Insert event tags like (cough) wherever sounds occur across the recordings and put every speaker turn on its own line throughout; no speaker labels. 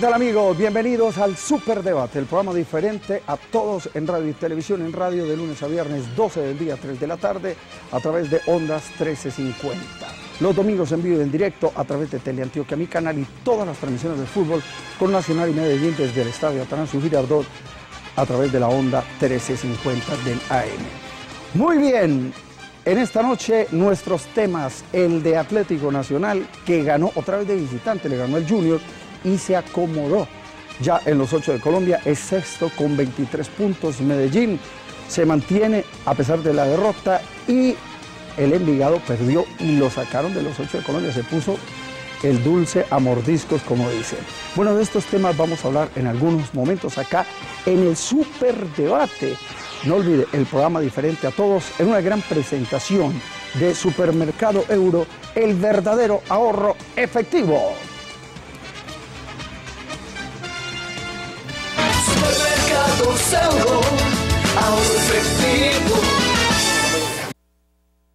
tal amigos? Bienvenidos al Super Debate, el programa diferente a todos en radio y televisión, en radio de lunes a viernes, 12 del día, 3 de la tarde, a través de Ondas 1350. Los domingos en vivo y en directo a través de Teleantioquia, mi canal y todas las transmisiones de fútbol con Nacional y Medellín desde el Estadio Atanasio Girardot a través de la Onda 1350 del AM. Muy bien, en esta noche nuestros temas, el de Atlético Nacional que ganó otra vez de visitante, le ganó el Junior y se acomodó. Ya en los ocho de Colombia es sexto con 23 puntos. Medellín se mantiene a pesar de la derrota y el Envigado perdió y lo sacaron de los ocho de Colombia. Se puso el dulce a mordiscos, como dicen. Bueno, de estos temas vamos a hablar en algunos momentos acá en el Super Debate. No olvide el programa diferente a todos en una gran presentación de Supermercado Euro, el verdadero ahorro efectivo.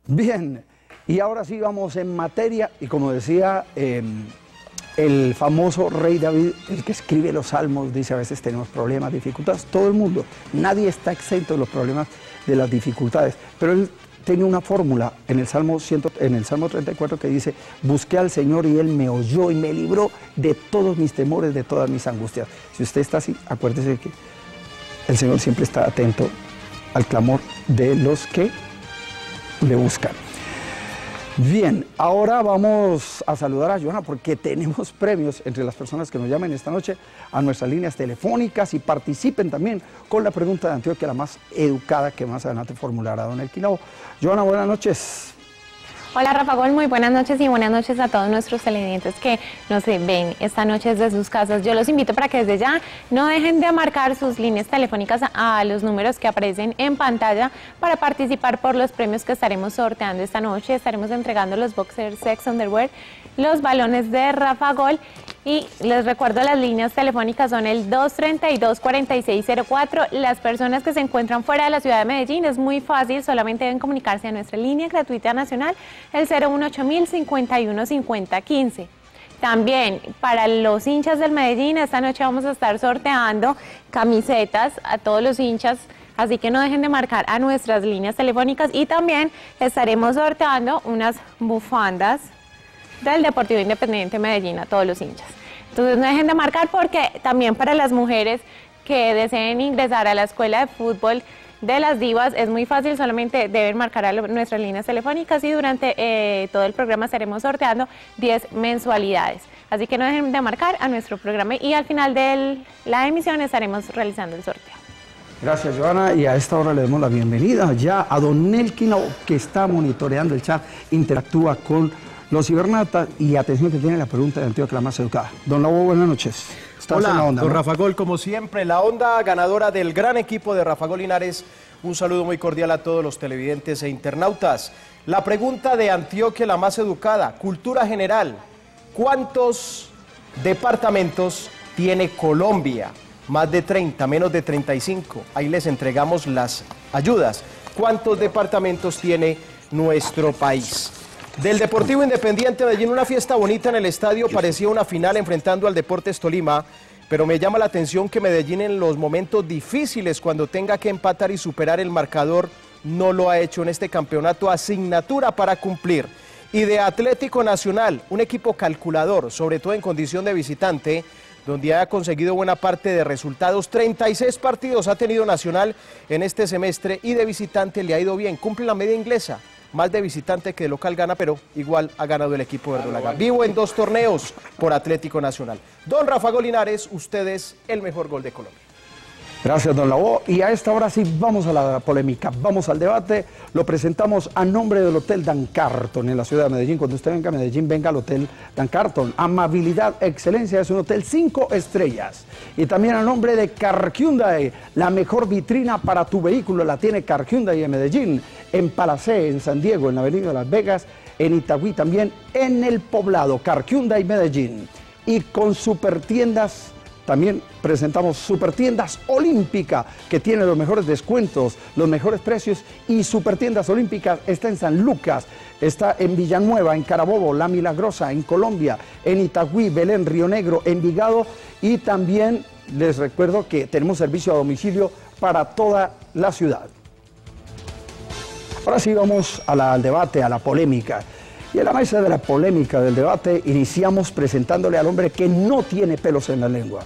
Bien, y ahora sí vamos en materia, y como decía em, el famoso rey David, el que escribe los salmos, dice a veces tenemos problemas, dificultades, todo el mundo, nadie está exento de los problemas, de las dificultades, pero él tiene una fórmula en el, Salmo en el Salmo 34 que dice, busqué al Señor y Él me oyó y me libró de todos mis temores, de todas mis angustias. Si usted está así, acuérdese que el Señor siempre está atento al clamor de los que le buscan. Bien, ahora vamos a saludar a Joana porque (laughs) tenemos premios entre las personas que nos llamen esta noche a nuestras líneas telefónicas y participen también con la pregunta de Antioquia, la más educada que más adelante formulará Don Elquinao. Joana, buenas noches.
Hola Rafa Gol, muy buenas noches y buenas noches a todos nuestros televidentes que nos ven esta noche desde sus casas. Yo los invito para que desde ya no dejen de marcar sus líneas telefónicas a los números que aparecen en pantalla para participar por los premios que estaremos sorteando esta noche. Estaremos entregando los boxers Sex Underwear, los balones de Rafa Gol y les recuerdo las líneas telefónicas son el 232-4604. Las personas que se encuentran fuera de la ciudad de Medellín es muy fácil, solamente deben comunicarse a nuestra línea gratuita nacional, el 018-5051-5015. También para los hinchas del Medellín, esta noche vamos a estar sorteando camisetas a todos los hinchas. Así que no dejen de marcar a nuestras líneas telefónicas y también estaremos sorteando unas bufandas del Deportivo Independiente Medellín a todos los hinchas. Entonces no dejen de marcar porque también para las mujeres que deseen ingresar a la escuela de fútbol de las divas es muy fácil, solamente deben marcar a nuestras líneas telefónicas y durante eh, todo el programa estaremos sorteando 10 mensualidades. Así que no dejen de marcar a nuestro programa y al final de la emisión estaremos realizando el sorteo.
Gracias, Joana. Y a esta hora le damos la bienvenida ya a Don Nelkino, que está monitoreando el chat, interactúa con los cibernatas y atención que tiene la pregunta de Antioquia la más educada. Don Lobo, buenas noches.
Hola, don Rafa Gol, como siempre, la onda ganadora del gran equipo de Rafa Gol Linares. Un saludo muy cordial a todos los televidentes e internautas. La pregunta de Antioquia la más educada, cultura general. ¿Cuántos departamentos tiene Colombia? Más de 30, menos de 35. Ahí les entregamos las ayudas. ¿Cuántos departamentos tiene nuestro país? Del Deportivo Independiente Medellín, una fiesta bonita en el estadio, parecía una final enfrentando al Deportes Tolima, pero me llama la atención que Medellín en los momentos difíciles, cuando tenga que empatar y superar el marcador, no lo ha hecho en este campeonato, asignatura para cumplir. Y de Atlético Nacional, un equipo calculador, sobre todo en condición de visitante, donde ha conseguido buena parte de resultados. 36 partidos ha tenido Nacional en este semestre y de visitante le ha ido bien, cumple la media inglesa más de visitante que de local gana, pero igual ha ganado el equipo verdolaga. Vivo en dos torneos por Atlético Nacional. Don Rafa Golinares, usted es el mejor gol de Colombia.
Gracias, don Labo. Y a esta hora sí vamos a la polémica, vamos al debate. Lo presentamos a nombre del Hotel Dan Carton en la ciudad de Medellín. Cuando usted venga a Medellín, venga al Hotel Dan Carton. Amabilidad, excelencia, es un hotel cinco estrellas. Y también a nombre de Car Hyundai, la mejor vitrina para tu vehículo la tiene Car Hyundai en Medellín, en Palacé, en San Diego, en la Avenida Las Vegas, en Itagüí también, en el Poblado, Car Hyundai Medellín. Y con super tiendas también presentamos Supertiendas Olímpica, que tiene los mejores descuentos, los mejores precios. Y Supertiendas Olímpica está en San Lucas, está en Villanueva, en Carabobo, La Milagrosa, en Colombia, en Itagüí, Belén, Río Negro, Envigado. Y también les recuerdo que tenemos servicio a domicilio para toda la ciudad. Ahora sí vamos al debate, a la polémica. Y en la mesa de la polémica del debate iniciamos presentándole al hombre que no tiene pelos en la lengua.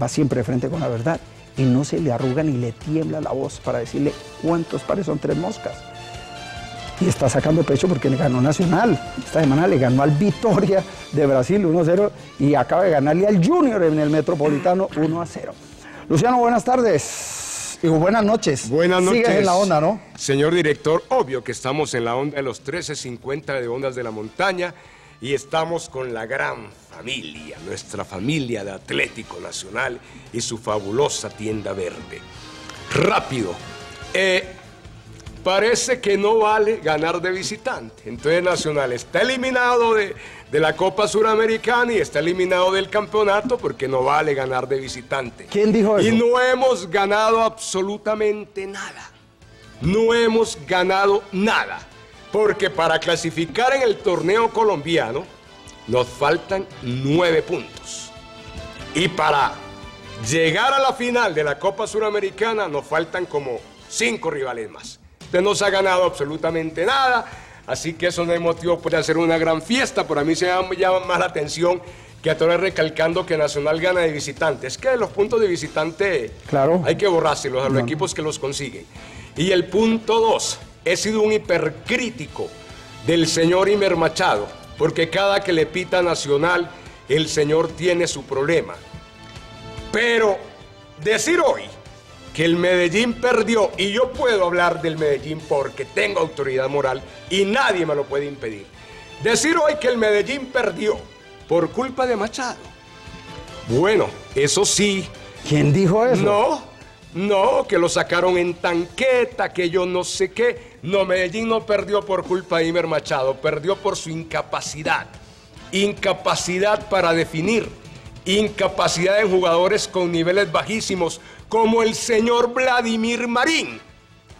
Va siempre frente con la verdad y no se le arruga ni le tiembla la voz para decirle cuántos pares son tres moscas. Y está sacando pecho porque le ganó Nacional. Esta semana le ganó al Vitoria de Brasil 1-0 y acaba de ganarle al Junior en el Metropolitano 1-0. Luciano, buenas tardes. Digo, buenas noches.
Buenas noches.
Sigues en la onda, ¿no?
Señor director, obvio que estamos en la onda de los 1350 de Ondas de la Montaña y estamos con la gran familia, nuestra familia de Atlético Nacional y su fabulosa tienda verde. Rápido. Eh, parece que no vale ganar de visitante. Entonces Nacional está eliminado de, de la Copa Suramericana y está eliminado del campeonato porque no vale ganar de visitante.
¿Quién dijo eso?
Y no hemos ganado absolutamente nada. No hemos ganado nada. Porque para clasificar en el torneo colombiano nos faltan nueve puntos. Y para llegar a la final de la Copa Suramericana nos faltan como cinco rivales más. Usted no se ha ganado absolutamente nada, así que eso no es motivo para hacer una gran fiesta. Por a mí se me llama más la atención que a todos recalcando que Nacional gana de visitante. Es que los puntos de visitante
Claro.
hay que borrárselos a los equipos que los consiguen. Y el punto dos, he sido un hipercrítico del señor Imer Machado, porque cada que le pita Nacional, el señor tiene su problema. Pero decir hoy que el Medellín perdió, y yo puedo hablar del Medellín porque tengo autoridad moral y nadie me lo puede impedir. Decir hoy que el Medellín perdió por culpa de Machado. Bueno, eso sí,
¿Quién dijo eso?
no, no, que lo sacaron en tanqueta, que yo no sé qué. No, Medellín no perdió por culpa de Imer Machado, perdió por su incapacidad. Incapacidad para definir, incapacidad en jugadores con niveles bajísimos, como el señor Vladimir Marín.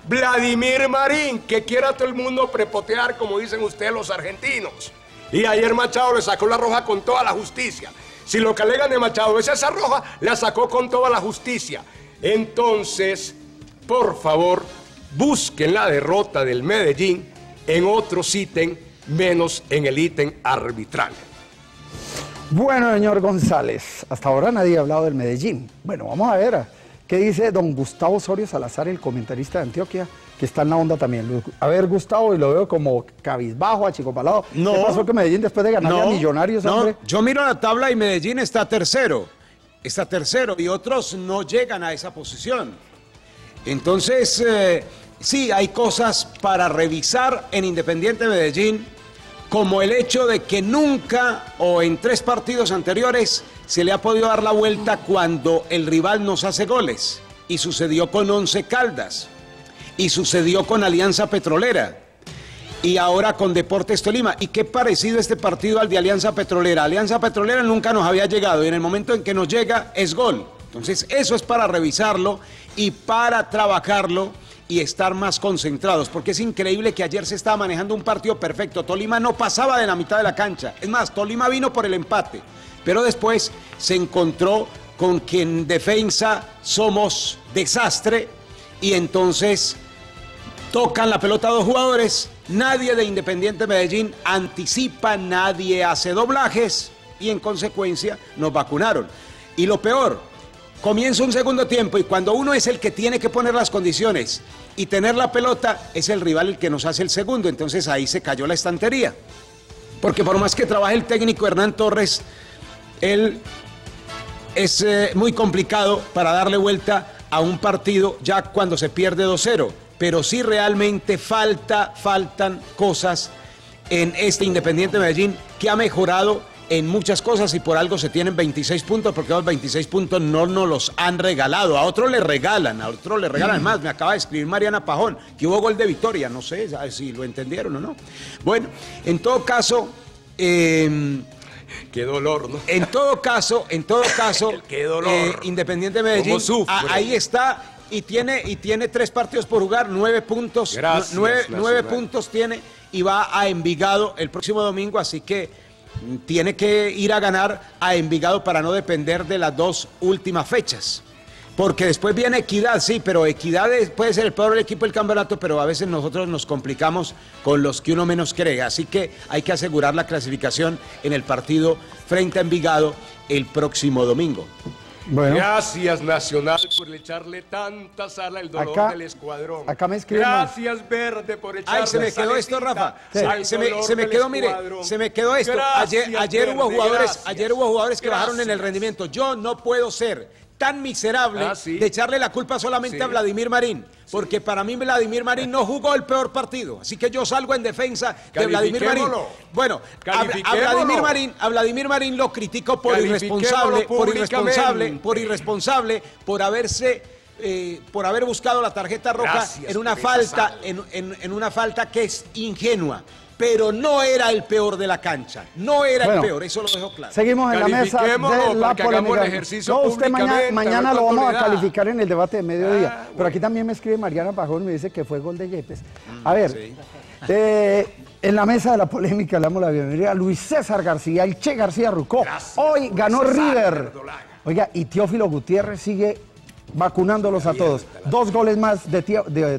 Vladimir Marín, que quiera todo el mundo prepotear, como dicen ustedes los argentinos. Y ayer Machado le sacó la roja con toda la justicia. Si lo que alegan de Machado es esa roja, la sacó con toda la justicia. Entonces, por favor, busquen la derrota del Medellín en otros ítem, menos en el ítem arbitral.
Bueno, señor González, hasta ahora nadie ha hablado del Medellín. Bueno, vamos a ver qué dice don Gustavo Osorio Salazar, el comentarista de Antioquia, que está en la onda también. A ver, Gustavo, y lo veo como cabizbajo, achicopalado.
No.
¿Qué pasó que Medellín después de ganarle a Millonarios,
no,
hombre?
yo miro la tabla y Medellín está tercero. Está tercero y otros no llegan a esa posición. Entonces, eh, sí, hay cosas para revisar en Independiente Medellín, como el hecho de que nunca o en tres partidos anteriores se le ha podido dar la vuelta cuando el rival nos hace goles. Y sucedió con Once Caldas. Y sucedió con Alianza Petrolera y ahora con Deportes Tolima. Y qué parecido este partido al de Alianza Petrolera. Alianza Petrolera nunca nos había llegado y en el momento en que nos llega es gol. Entonces eso es para revisarlo y para trabajarlo y estar más concentrados, porque es increíble que ayer se estaba manejando un partido perfecto. Tolima no pasaba de la mitad de la cancha. Es más, Tolima vino por el empate, pero después se encontró con que en defensa somos desastre y entonces tocan la pelota dos jugadores, nadie de Independiente Medellín anticipa, nadie hace doblajes y en consecuencia nos vacunaron. Y lo peor, comienza un segundo tiempo y cuando uno es el que tiene que poner las condiciones y tener la pelota, es el rival el que nos hace el segundo, entonces ahí se cayó la estantería. Porque por más que trabaje el técnico Hernán Torres, él es eh, muy complicado para darle vuelta a un partido ya cuando se pierde 2-0, pero sí realmente falta, faltan cosas en este Independiente Medellín que ha mejorado en muchas cosas y por algo se tienen 26 puntos porque los 26 puntos no nos los han regalado, a otros le regalan, a otros le regalan. Más, me acaba de escribir Mariana Pajón que hubo gol de victoria, no sé si lo entendieron o no. Bueno, en todo caso... eh,
Qué dolor, ¿no?
en todo caso, en todo (laughs) caso,
Qué dolor.
eh, Independiente Medellín,
sufre.
a- ahí está y tiene y tiene tres partidos por jugar, nueve puntos,
Gracias,
nueve puntos tiene y va a Envigado el próximo domingo, así que mm, tiene que ir a ganar a Envigado para no depender de las dos últimas fechas. Porque después viene Equidad, sí, pero Equidad es- puede ser el peor equipo del campeonato, pero a veces nosotros nos complicamos con los que uno menos cree. Así que hay que asegurar la clasificación en el partido frente a Envigado el próximo domingo.
Bueno,
Gracias, Nacional, por echarle tanta sal al dolor
Acá-
del escuadrón.
acá me escriben más.
Gracias, Verde, por echarle
Ay, se me quedó esto, Rafa.
Sí.
Se, me, se me quedó, mire, se me quedó esto. ayer,
Gracias,
ayer hubo
Verde,
jugadores,
gracias.
ayer hubo jugadores que bajaron en el rendimiento. Yo no puedo ser tan miserable
Ah, sí.
de echarle la culpa solamente
Sí.
a Vladimir Marín, porque para mí Vladimir Marín no jugó el peor partido, así que yo salgo en defensa de Vladimir Marín. Bueno, a. Vladimir Marín, a Vladimir Marín lo critico por irresponsable, por irresponsable, por irresponsable, por haberse eh, por haber buscado la tarjeta roja
Gracias
en una falta, en- en una falta que es ingenua, pero no era el peor de la cancha, no era
Bueno.
el peor, eso lo dejo claro.
seguimos en la mesa de la polémica.
el ejercicio
No, usted mañana, lo vamos a calificar en el debate de mediodía.
Ah,
Pero aquí también me escribe Mariana Pajón y me dice que fue gol de Yepes.
Mm,
A ver, eh, en la mesa de la polémica le damos la bienvenida a Luis César García, el Che García Rucó. Hoy ganó
César
River.
Verdolaga.
Oiga, y Teófilo Gutiérrez sigue vacunándolos a todos. Dos goles más de,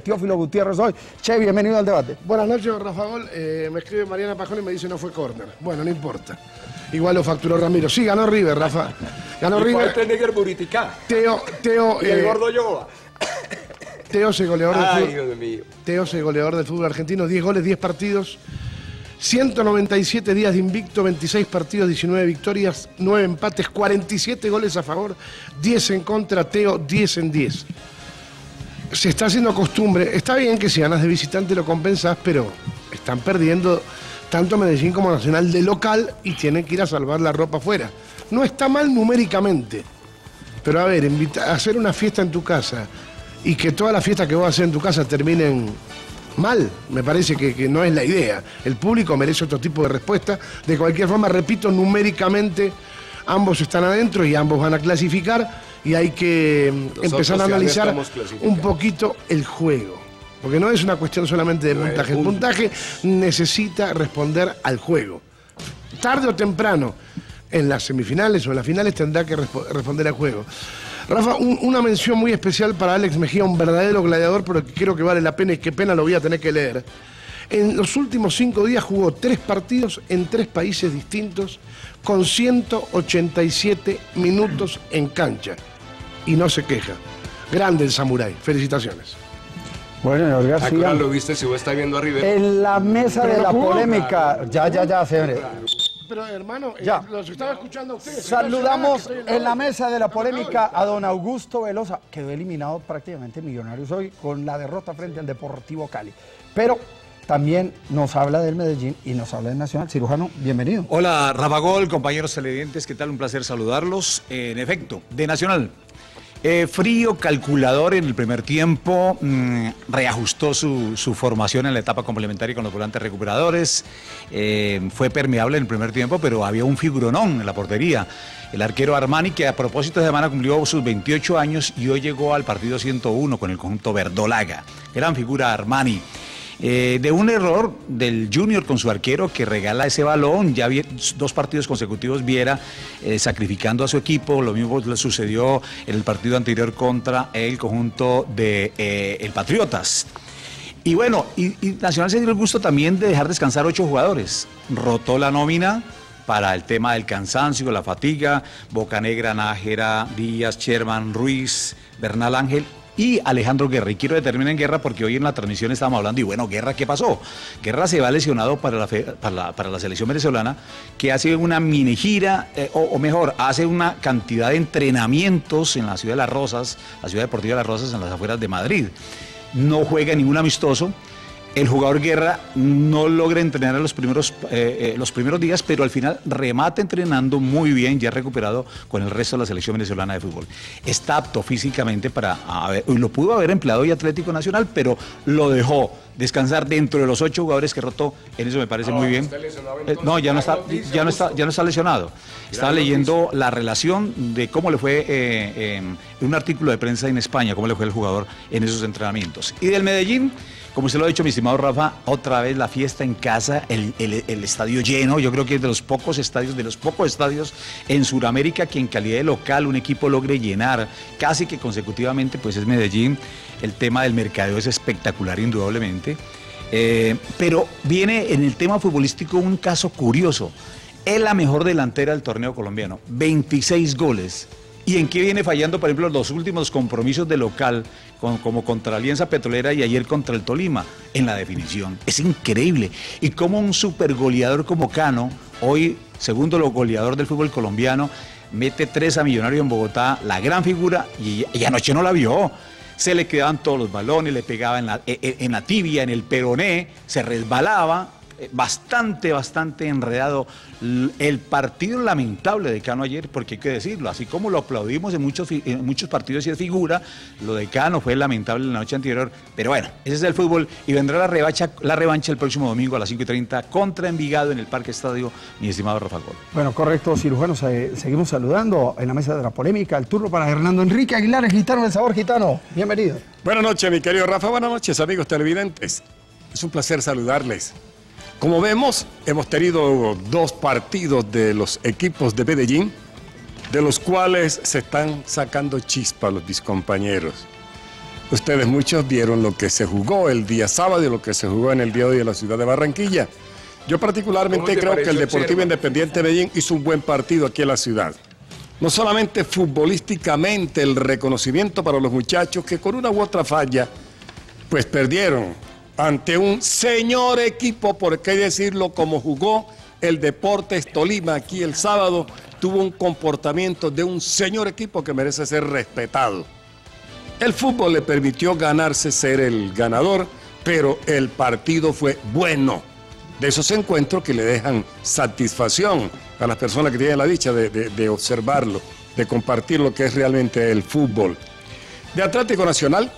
Teófilo Gutiérrez hoy. Che, bienvenido al debate.
Buenas noches, Rafa Gol. Eh, me escribe Mariana Pajón y me dice no fue córner. Bueno, no importa. Igual lo facturó Ramiro. Sí, ganó River, Rafa. Ganó
Y
River. Teo, Teo,
Y el
eh,
gordo Yoba.
Teo es el goleador del fútbol.
Dios mío.
Teo es el goleador del fútbol argentino. 10 goles, 10 partidos. 197 días de invicto, 26 partidos, 19 victorias, 9 empates, 47 goles a favor, 10 en contra, Teo 10 en 10. Se está haciendo costumbre, está bien que si ganas de visitante lo compensas, pero están perdiendo tanto Medellín como Nacional de local y tienen que ir a salvar la ropa afuera. No está mal numéricamente, pero a ver, invita- hacer una fiesta en tu casa y que todas las fiestas que vos haces en tu casa terminen mal, me parece que, que no es la idea. El público merece otro tipo de respuesta. De cualquier forma, repito, numéricamente ambos están adentro y ambos van a clasificar y hay que mm,
Nosotros
empezar a analizar un poquito el juego. Porque no es una cuestión solamente de
No
puntaje. El puntaje necesita responder al juego. Tarde o temprano, en las semifinales o en las finales tendrá que respo- responder al juego. Rafa, un- una mención muy especial para Alex Mejía, un verdadero gladiador, pero que creo que vale la pena y qué pena lo voy a tener que leer. En los últimos cinco días jugó tres partidos en tres países distintos con 187 minutos en cancha. Y no se queja. Grande el samurái. Felicitaciones.
Bueno, señor
¿A qué
García.
hora lo viste si vos estás viendo a River?
En la mesa
Pero
de
no
la
jugó,
polémica. Ya, ya, ya, señores.
Pero hermano, eh,
Ya.
los estaba escuchando a ustedes.
Saludamos en la mesa de la polémica a don Augusto Velosa. Quedó eliminado prácticamente Millonarios hoy con la derrota frente al Deportivo Cali. Pero también nos habla del Medellín y nos habla del Nacional. Cirujano, bienvenido.
Hola, Rafa Gol, compañeros televidentes, ¿qué tal? Un placer saludarlos. Eh, en efecto, de Nacional. Eh, frío, calculador en el primer tiempo, mm, reajustó su, su formación en la etapa complementaria con los volantes recuperadores, eh, fue permeable en el primer tiempo, pero había un figuronón en la portería. El arquero Armani, que a propósito de semana cumplió sus 28 años y hoy llegó al partido 101 con el conjunto Verdolaga. Gran figura Armani. Eh, de un error del Junior con su arquero que regala ese balón, ya dos partidos consecutivos Viera eh, sacrificando a su equipo, lo mismo le sucedió en el partido anterior contra el conjunto de eh, el Patriotas. Y bueno, y Nacional se dio el gusto también de dejar descansar ocho jugadores. Rotó la nómina para el tema del cansancio, la fatiga, Bocanegra, Nájera, Díaz, Sherman, Ruiz, Bernal Ángel y Alejandro Guerra. Y quiero determinar en Guerra porque hoy en la transmisión estábamos hablando, y bueno, Guerra, ¿qué pasó? Guerra se va lesionado para la, para la, para la selección venezolana, que hace una mini gira, eh, o, o mejor, hace una cantidad de entrenamientos en la ciudad de Las Rosas, la ciudad deportiva de Las Rosas, en las afueras de Madrid. No juega ningún amistoso. El jugador Guerra no logra entrenar los primeros, eh, eh, los primeros días, pero al final remata entrenando muy bien, ya recuperado con el resto de la selección venezolana de fútbol. Está apto físicamente para, a ver, lo pudo haber empleado y Atlético Nacional, pero lo dejó descansar dentro de los ocho jugadores que rotó. En eso me parece muy bien. Eh, no, ya no está, ya no está, ya no está lesionado. Estaba leyendo la relación de cómo le fue en un artículo de prensa en España, cómo le fue el jugador en esos entrenamientos. Y del Medellín, como se lo ha dicho mi estimado Rafa, otra vez la fiesta en casa, el estadio lleno. Yo creo que es de los pocos estadios, de los pocos estadios en Sudamérica que en calidad de local un equipo logre llenar casi que consecutivamente, pues es Medellín. El tema del mercadeo es espectacular, indudablemente. Eh, pero viene en el tema futbolístico un caso curioso. Es la mejor delantera del torneo colombiano, 26 goles. ¿Y en qué viene fallando, por ejemplo, los últimos compromisos de local, como contra Alianza Petrolera y ayer contra el Tolima? En la definición. Es increíble. Y como un super goleador como Cano, hoy segundo goleador del fútbol colombiano, mete tres a Millonario en Bogotá, la gran figura, y, anoche no la vio. Se le quedaban todos los balones, le pegaba en la, e- e- en la tibia, en el peroné, se resbalaba. Bastante, bastante enredado el partido lamentable de Cano ayer, porque hay que decirlo, así como lo aplaudimos en muchos, en muchos partidos y es figura, lo de Cano fue lamentable la noche anterior, pero bueno, ese es el fútbol y vendrá la revancha, la revancha el próximo domingo a las 5 y 30 contra Envigado en el Parque Estadio, mi estimado Rafa Gol.
Bueno, correcto, cirujanos. eh, seguimos saludando en la mesa de la polémica. El turno para Hernando Enrique Aguilar, el gitano del sabor gitano. Bienvenido.
Buenas noches, mi querido Rafa. Buenas noches, amigos televidentes. Es un placer saludarles. Como vemos, hemos tenido dos partidos de los equipos de Medellín, de los cuales se están sacando chispas los mis compañeros. Ustedes muchos vieron lo que se jugó el día sábado y lo que se jugó en el día de hoy en la ciudad de Barranquilla. Yo particularmente
¿Cómo te
creo que el Deportivo? Independiente de Medellín hizo un buen partido aquí en la ciudad. No solamente futbolísticamente el reconocimiento para los muchachos que con una u otra falla pues perdieron ante un señor equipo, por qué decirlo, como jugó el Deportes Tolima aquí el sábado, tuvo un comportamiento de un señor equipo que merece ser respetado. El fútbol le permitió ganarse ser el ganador, pero el partido fue bueno. De esos encuentros que le dejan satisfacción a las personas que tienen la dicha de, de- observarlo, de compartir lo que es realmente el fútbol. De Atlético Nacional,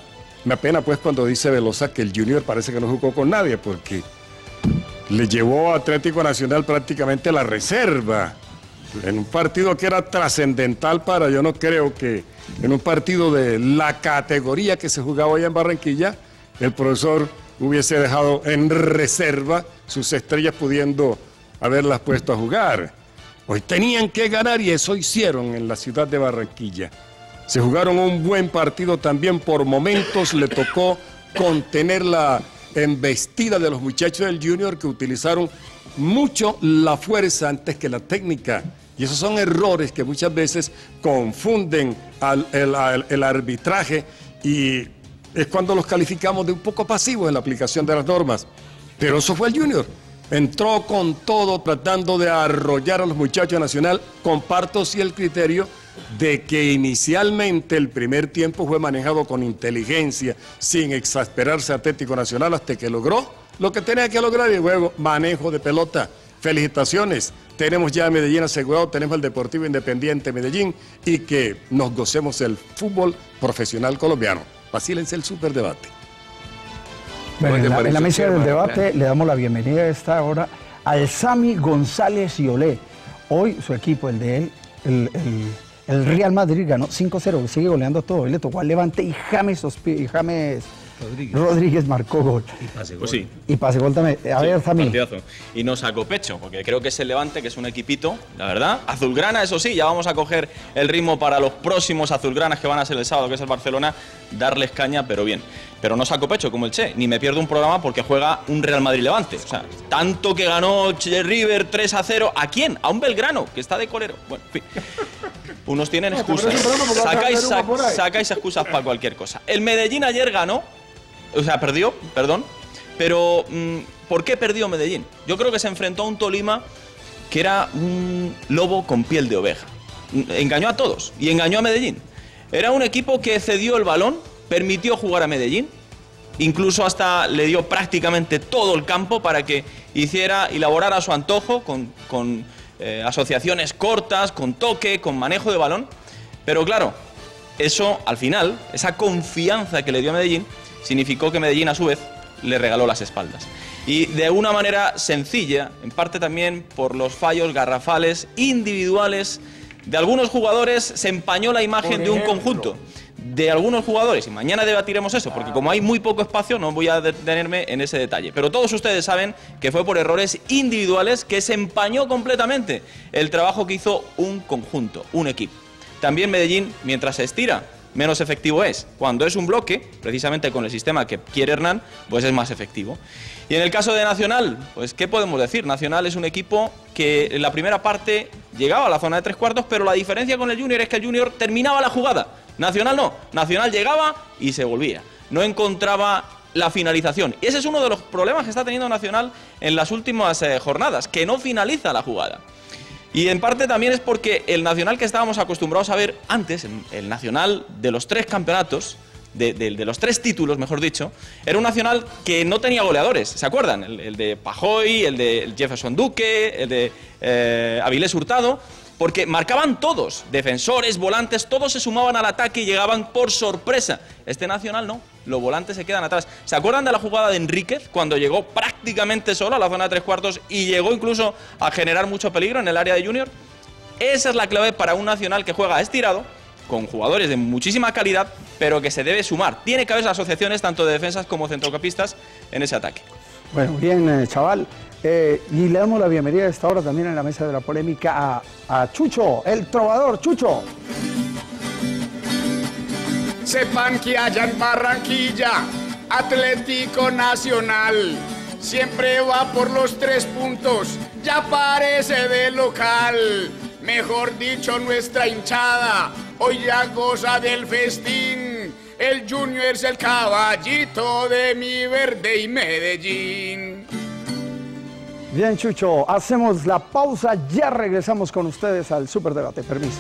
me apena pues cuando dice Velosa que el Junior parece que no jugó con nadie, porque le llevó a Atlético Nacional prácticamente la reserva. En un partido que era trascendental para, yo no creo que en un partido de la categoría que se jugaba allá en Barranquilla, el profesor hubiese dejado en reserva sus estrellas pudiendo haberlas puesto a jugar. Hoy tenían que ganar y eso hicieron en la ciudad de Barranquilla. Se jugaron un buen partido también por momentos, le tocó contener la embestida de los muchachos del Junior que utilizaron mucho la fuerza antes que la técnica. Y esos son errores que muchas veces confunden al- el, arbitraje y es cuando los calificamos de un poco pasivos en la aplicación de las normas. Pero eso fue el Junior. Entró con todo tratando de arrollar a los muchachos Nacional. Comparto sí el criterio de que inicialmente el primer tiempo fue manejado con inteligencia, sin exasperarse Atlético Nacional hasta que logró lo que tenía que lograr y luego manejo de pelota. Felicitaciones. Tenemos ya a Medellín asegurado, tenemos el Deportivo Independiente Medellín y que nos gocemos el fútbol profesional colombiano. Vacílense el superdebate.
Bueno,
¿Cómo te
en la, en la
pareció,
mesa del debate le damos la bienvenida a esta hora al Sami González y Olé. Hoy su equipo, el de él, el, el- el Real Madrid ganó 5-0, sigue goleando todo. Le tocó al Levante y James, Ospi- y James Rodríguez. marcó gol.
Pues sí.
Y pase gol también. A ver.
Partidazo. Y no sacó pecho, porque creo que es el Levante, que es un equipito, la verdad. Azulgrana, eso sí, ya vamos a coger el ritmo para los próximos Azulgranas que van a ser el sábado, que es el Barcelona, darles caña, pero bien. Pero no sacó pecho como el Che, ni me pierdo un programa porque juega un Real Madrid-Levante. O sea, tanto que ganó Che River 3 a 0, ¿a quién? A un Belgrano, que está de colero. Bueno, en fin. Unos tienen
No,
excusas. Sacáis, sac- sacáis excusas para cualquier cosa. El Medellín ayer ganó, o sea, perdió, perdón, pero mm, ¿por qué perdió Medellín? Yo creo que se enfrentó a un Tolima que era un lobo con piel de oveja. Mm, Engañó a todos y engañó a Medellín. Era un equipo que cedió el balón, permitió jugar a Medellín, incluso hasta le dio prácticamente todo el campo para que hiciera y elaborara a su antojo con, con, eh, asociaciones cortas, con toque, con manejo de balón. Pero claro, eso al final, esa confianza que le dio a Medellín, significó que Medellín a su vez le regaló las espaldas. Y de una manera sencilla, en parte también por los fallos garrafales individuales de algunos jugadores, se empañó la imagen de un conjunto de algunos jugadores, y mañana debatiremos eso, porque como hay muy poco espacio, no voy a detenerme en ese detalle. Pero todos ustedes saben que fue por errores individuales que se empañó completamente el trabajo que hizo un conjunto, un equipo. También Medellín, mientras se estira, menos efectivo es. Cuando es un bloque, precisamente con el sistema que quiere Hernán, pues es más efectivo. Y en el caso de Nacional, pues ¿qué podemos decir? Nacional es un equipo que en la primera parte llegaba a la zona de tres cuartos, pero la diferencia con el Junior es que el Junior terminaba la jugada. Nacional no. Nacional llegaba y se volvía. No encontraba la finalización. Y ese es uno de los problemas que está teniendo Nacional en las últimas eh, jornadas, que no finaliza la jugada. Y en parte también es porque el Nacional que estábamos acostumbrados a ver antes, el- Nacional de los tres campeonatos, de, los tres títulos, mejor dicho, era un Nacional que no tenía goleadores. ¿Se acuerdan? El, el de Pajoy, el de Jefferson Duque, el de eh, Avilés Hurtado. Porque marcaban todos, defensores, volantes, todos se sumaban al ataque y llegaban por sorpresa. Este Nacional no, los volantes se quedan atrás. ¿Se acuerdan de la jugada de Enríquez cuando llegó prácticamente solo a la zona de tres cuartos y llegó incluso a generar mucho peligro en el área de Junior? Esa es la clave para un Nacional que juega estirado, con jugadores de muchísima calidad, pero que se debe sumar. Tiene que haber asociaciones tanto de defensas como centrocampistas en ese ataque.
Bueno, bien, eh, chaval. Eh, y le damos la bienvenida a esta hora también en la mesa de la polémica a, a Chucho, el trovador. Chucho.
Sepan que allá en Barranquilla, Atlético Nacional siempre va por los tres puntos, ya parece de local. Mejor dicho, nuestra hinchada hoy ya goza del festín. El Junior es el caballito de mi verde y Medellín.
Bien, Chucho, hacemos la pausa, ya regresamos con ustedes al Superdebate. Permiso.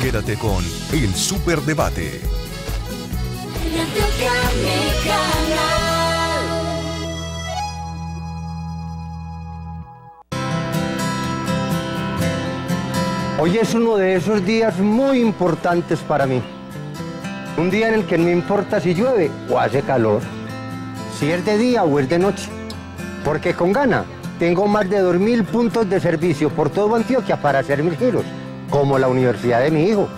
Quédate con El Superdebate.
Hoy es uno de esos días muy importantes para mí. Un día en el que no importa si llueve o hace calor, si es de día o es de noche. Porque con gana tengo más de 2.000 puntos de servicio por todo Antioquia para hacer mis giros, como la universidad de mi hijo.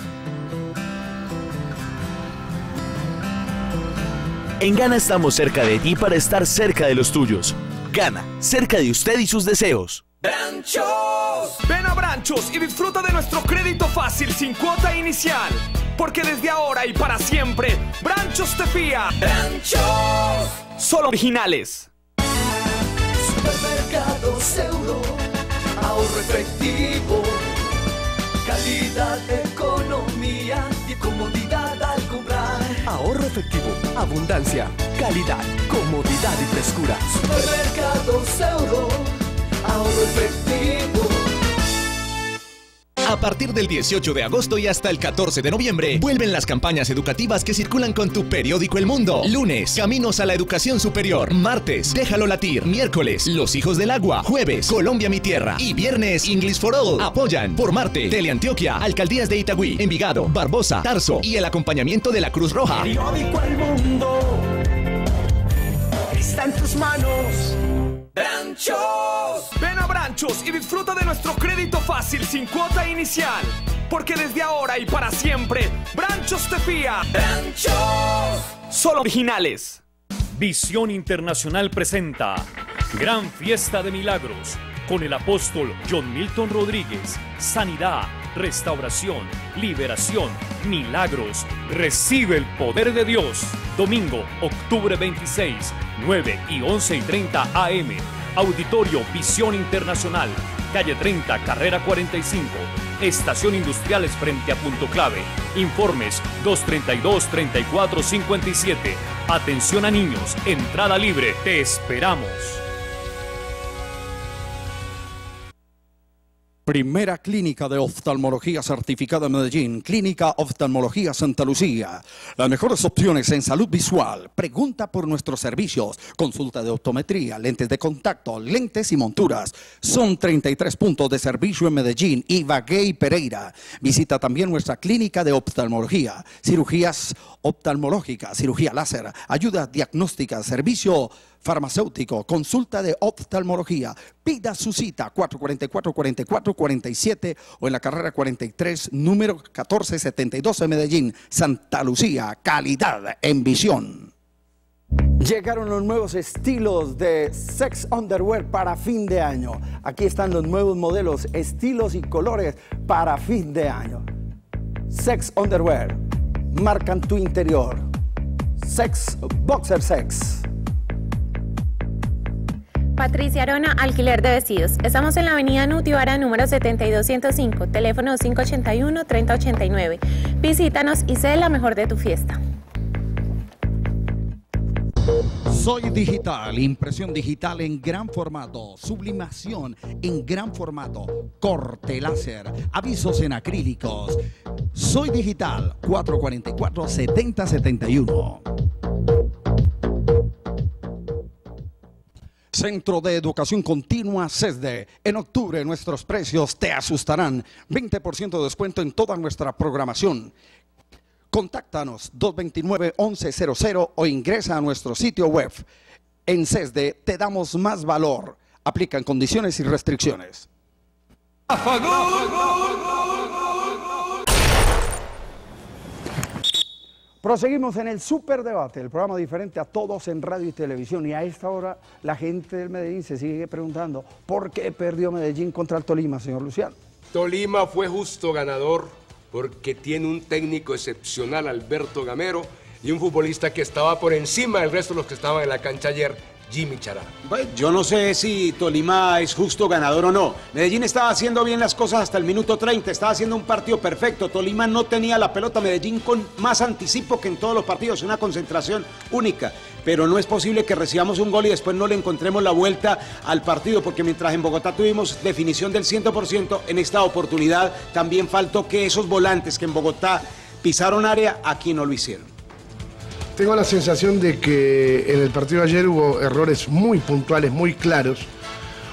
En Gana estamos cerca de ti para estar cerca de los tuyos. Gana, cerca de usted y sus deseos.
¡Branchos! Ven a Branchos y disfruta de nuestro crédito fácil sin cuota inicial. Porque desde ahora y para siempre, Branchos te fía. ¡Branchos! Solo originales.
Supermercados Euro, ahorro efectivo, calidad, economía y comodidad al comprar.
Ahorro efectivo, abundancia, calidad, comodidad y frescura.
Supermercados Euro,
A partir del 18 de agosto y hasta el 14 de noviembre, vuelven las campañas educativas que circulan con tu periódico El Mundo. Lunes, Caminos a la Educación Superior. Martes, Déjalo Latir. Miércoles, Los Hijos del Agua. Jueves, Colombia Mi Tierra. Y viernes, English for All. Apoyan por Marte, Teleantioquia, Alcaldías de Itagüí, Envigado, Barbosa, Tarso y el acompañamiento de la Cruz Roja.
Periódico El Mundo está en tus manos.
¡Branchos! Ven a Branchos y disfruta de nuestro crédito fácil sin cuota inicial. Porque desde ahora y para siempre, Branchos te fía. ¡Branchos! Solo originales.
Visión Internacional presenta Gran Fiesta de Milagros con el apóstol John Milton Rodríguez. Sanidad, restauración, liberación, milagros. Recibe el poder de Dios. Domingo, octubre 26, 9 y 11 y 30 AM. Auditorio Visión Internacional. Calle 30, carrera 45. Estación Industriales frente a Punto Clave. Informes 232-3457. Atención a niños. Entrada libre. Te esperamos.
Primera clínica de oftalmología certificada en Medellín, Clínica Oftalmología Santa Lucía. Las mejores opciones en salud visual. Pregunta por nuestros servicios. Consulta de optometría, lentes de contacto, lentes y monturas. Son 33 puntos de servicio en Medellín, Ibagué y Pereira. Visita también nuestra clínica de oftalmología, cirugías oftalmológicas, cirugía láser, ayuda diagnóstica, servicio farmacéutico, consulta de oftalmología. Pida su cita 444-4447 o en la carrera 43, número 1472 en Medellín, Santa Lucía. Calidad en visión. Llegaron los nuevos estilos de sex underwear para fin de año. Aquí están los nuevos modelos, estilos y colores para fin de año. Sex underwear. Marcan tu interior. Sex Boxer Sex.
Patricia Arona, alquiler de vestidos. Estamos en la avenida Nutibara, número 72105, teléfono 581-3089. Visítanos y sé la mejor de tu fiesta.
Soy digital, impresión digital en gran formato, sublimación en gran formato, corte láser, avisos en acrílicos. Soy digital 444-7071. Centro de Educación Continua CESDE. En octubre nuestros precios te asustarán. 20% de descuento en toda nuestra programación. Contáctanos 229-1100 o ingresa a nuestro sitio web. En CESDE te damos más valor. Aplican condiciones y restricciones. Proseguimos en el Superdebate, el programa diferente a todos en radio y televisión. Y a esta hora la gente del Medellín se sigue preguntando, ¿por qué perdió Medellín contra el Tolima, señor Luciano?
Tolima fue justo ganador porque tiene un técnico excepcional, Alberto Gamero, y un futbolista que estaba por encima del resto de los que estaban en la cancha ayer, Jimmy Chará.
Yo no sé si Tolima es justo ganador o no. Medellín estaba haciendo bien las cosas hasta el minuto 30, estaba haciendo un partido perfecto. Tolima no tenía la pelota, Medellín con más anticipo que en todos los partidos, una concentración única. Pero no es posible que recibamos un gol y después no le encontremos la vuelta al partido, porque mientras en Bogotá tuvimos definición del 100%, en esta oportunidad también faltó que esos volantes que en Bogotá pisaron área, aquí no lo hicieron.
Tengo la sensación de que en el partido de ayer hubo errores muy puntuales, muy claros,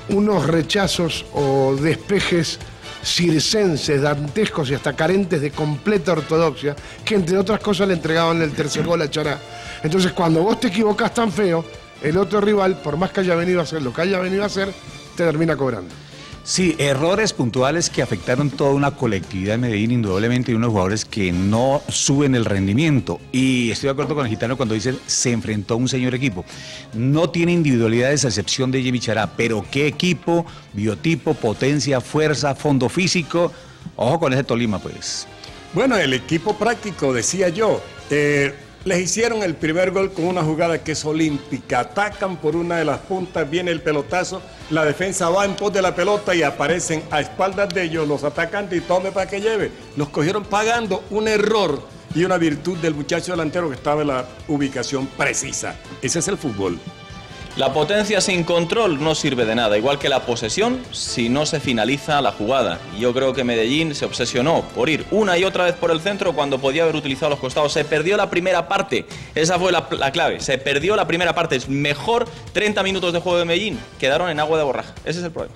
unos rechazos o despejes circenses, dantescos y hasta carentes de completa ortodoxia, que entre otras cosas le entregaban el tercer gol a Chará. Entonces cuando vos te equivocás tan feo, el otro rival, por más que haya venido a hacer lo que haya venido a hacer, te termina cobrando.
Sí, errores puntuales que afectaron toda una colectividad de Medellín, indudablemente, y unos jugadores que no suben el rendimiento. Y estoy de acuerdo con el gitano cuando dice se enfrentó a un señor equipo. No tiene individualidades a excepción de Jimmy Chará, pero qué equipo, biotipo, potencia, fuerza, fondo físico. Ojo con ese Tolima, pues.
Bueno, el equipo práctico, decía yo. Eh, les hicieron el primer gol con una jugada que es olímpica. Atacan por una de las puntas, viene el pelotazo, la defensa va en pos de la pelota y aparecen a espaldas de ellos los atacantes y tome para que lleve. Los cogieron pagando un error y una virtud del muchacho delantero que estaba en la ubicación precisa. Ese es el fútbol.
La potencia sin control no sirve de nada, igual que la posesión si no se finaliza la jugada. Yo creo que Medellín se obsesionó por ir una y otra vez por el centro cuando podía haber utilizado los costados. Se perdió la primera parte, esa fue la, la clave. Se perdió la primera parte. Es mejor 30 minutos de juego de Medellín quedaron en agua de borraja. Ese es el problema.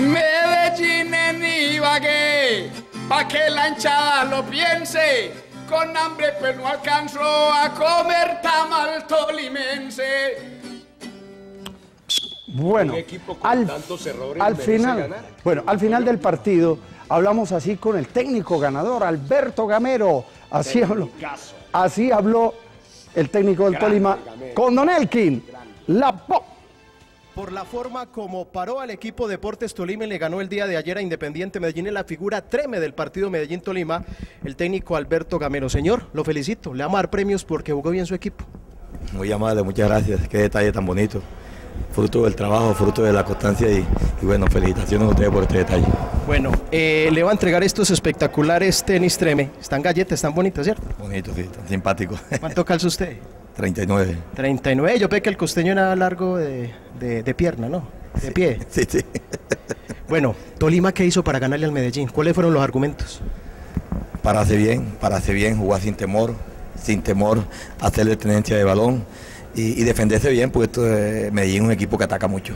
Medellín en Ibagué, pa' que la hinchada lo piense. Con hambre pues no alcanzó a comer tamal tolimense.
Bueno, al, al final, bueno, al final del partido hablamos así con el técnico ganador, Alberto Gamero. Así habló, así habló el técnico del Tolima con Don Elkin. La
Por la forma como paró al equipo Deportes Tolima y le ganó el día de ayer a Independiente Medellín en la figura treme del partido Medellín-Tolima, el técnico Alberto Gamero. Señor, lo felicito, le vamos a dar premios porque jugó bien su equipo.
Muy amable, muchas gracias. Qué detalle tan bonito. Fruto del trabajo, fruto de la constancia y, y bueno, felicitaciones a ustedes por este detalle.
Bueno, eh, le va a entregar estos espectaculares tenis treme. Están galletas, están bonitas, ¿cierto?
Bonito, sí, tan simpático.
¿Cuánto calza usted?
39.
39, yo pensé que el costeño era largo de, de- de pierna, ¿no? De pie.
Sí, sí.
Bueno, Tolima, ¿qué hizo para ganarle al Medellín? ¿Cuáles fueron los argumentos?
Pararse bien, pararse bien, jugar sin temor, sin temor, hacerle tenencia de balón y, y defenderse bien, porque esto es- Medellín es un equipo que ataca mucho.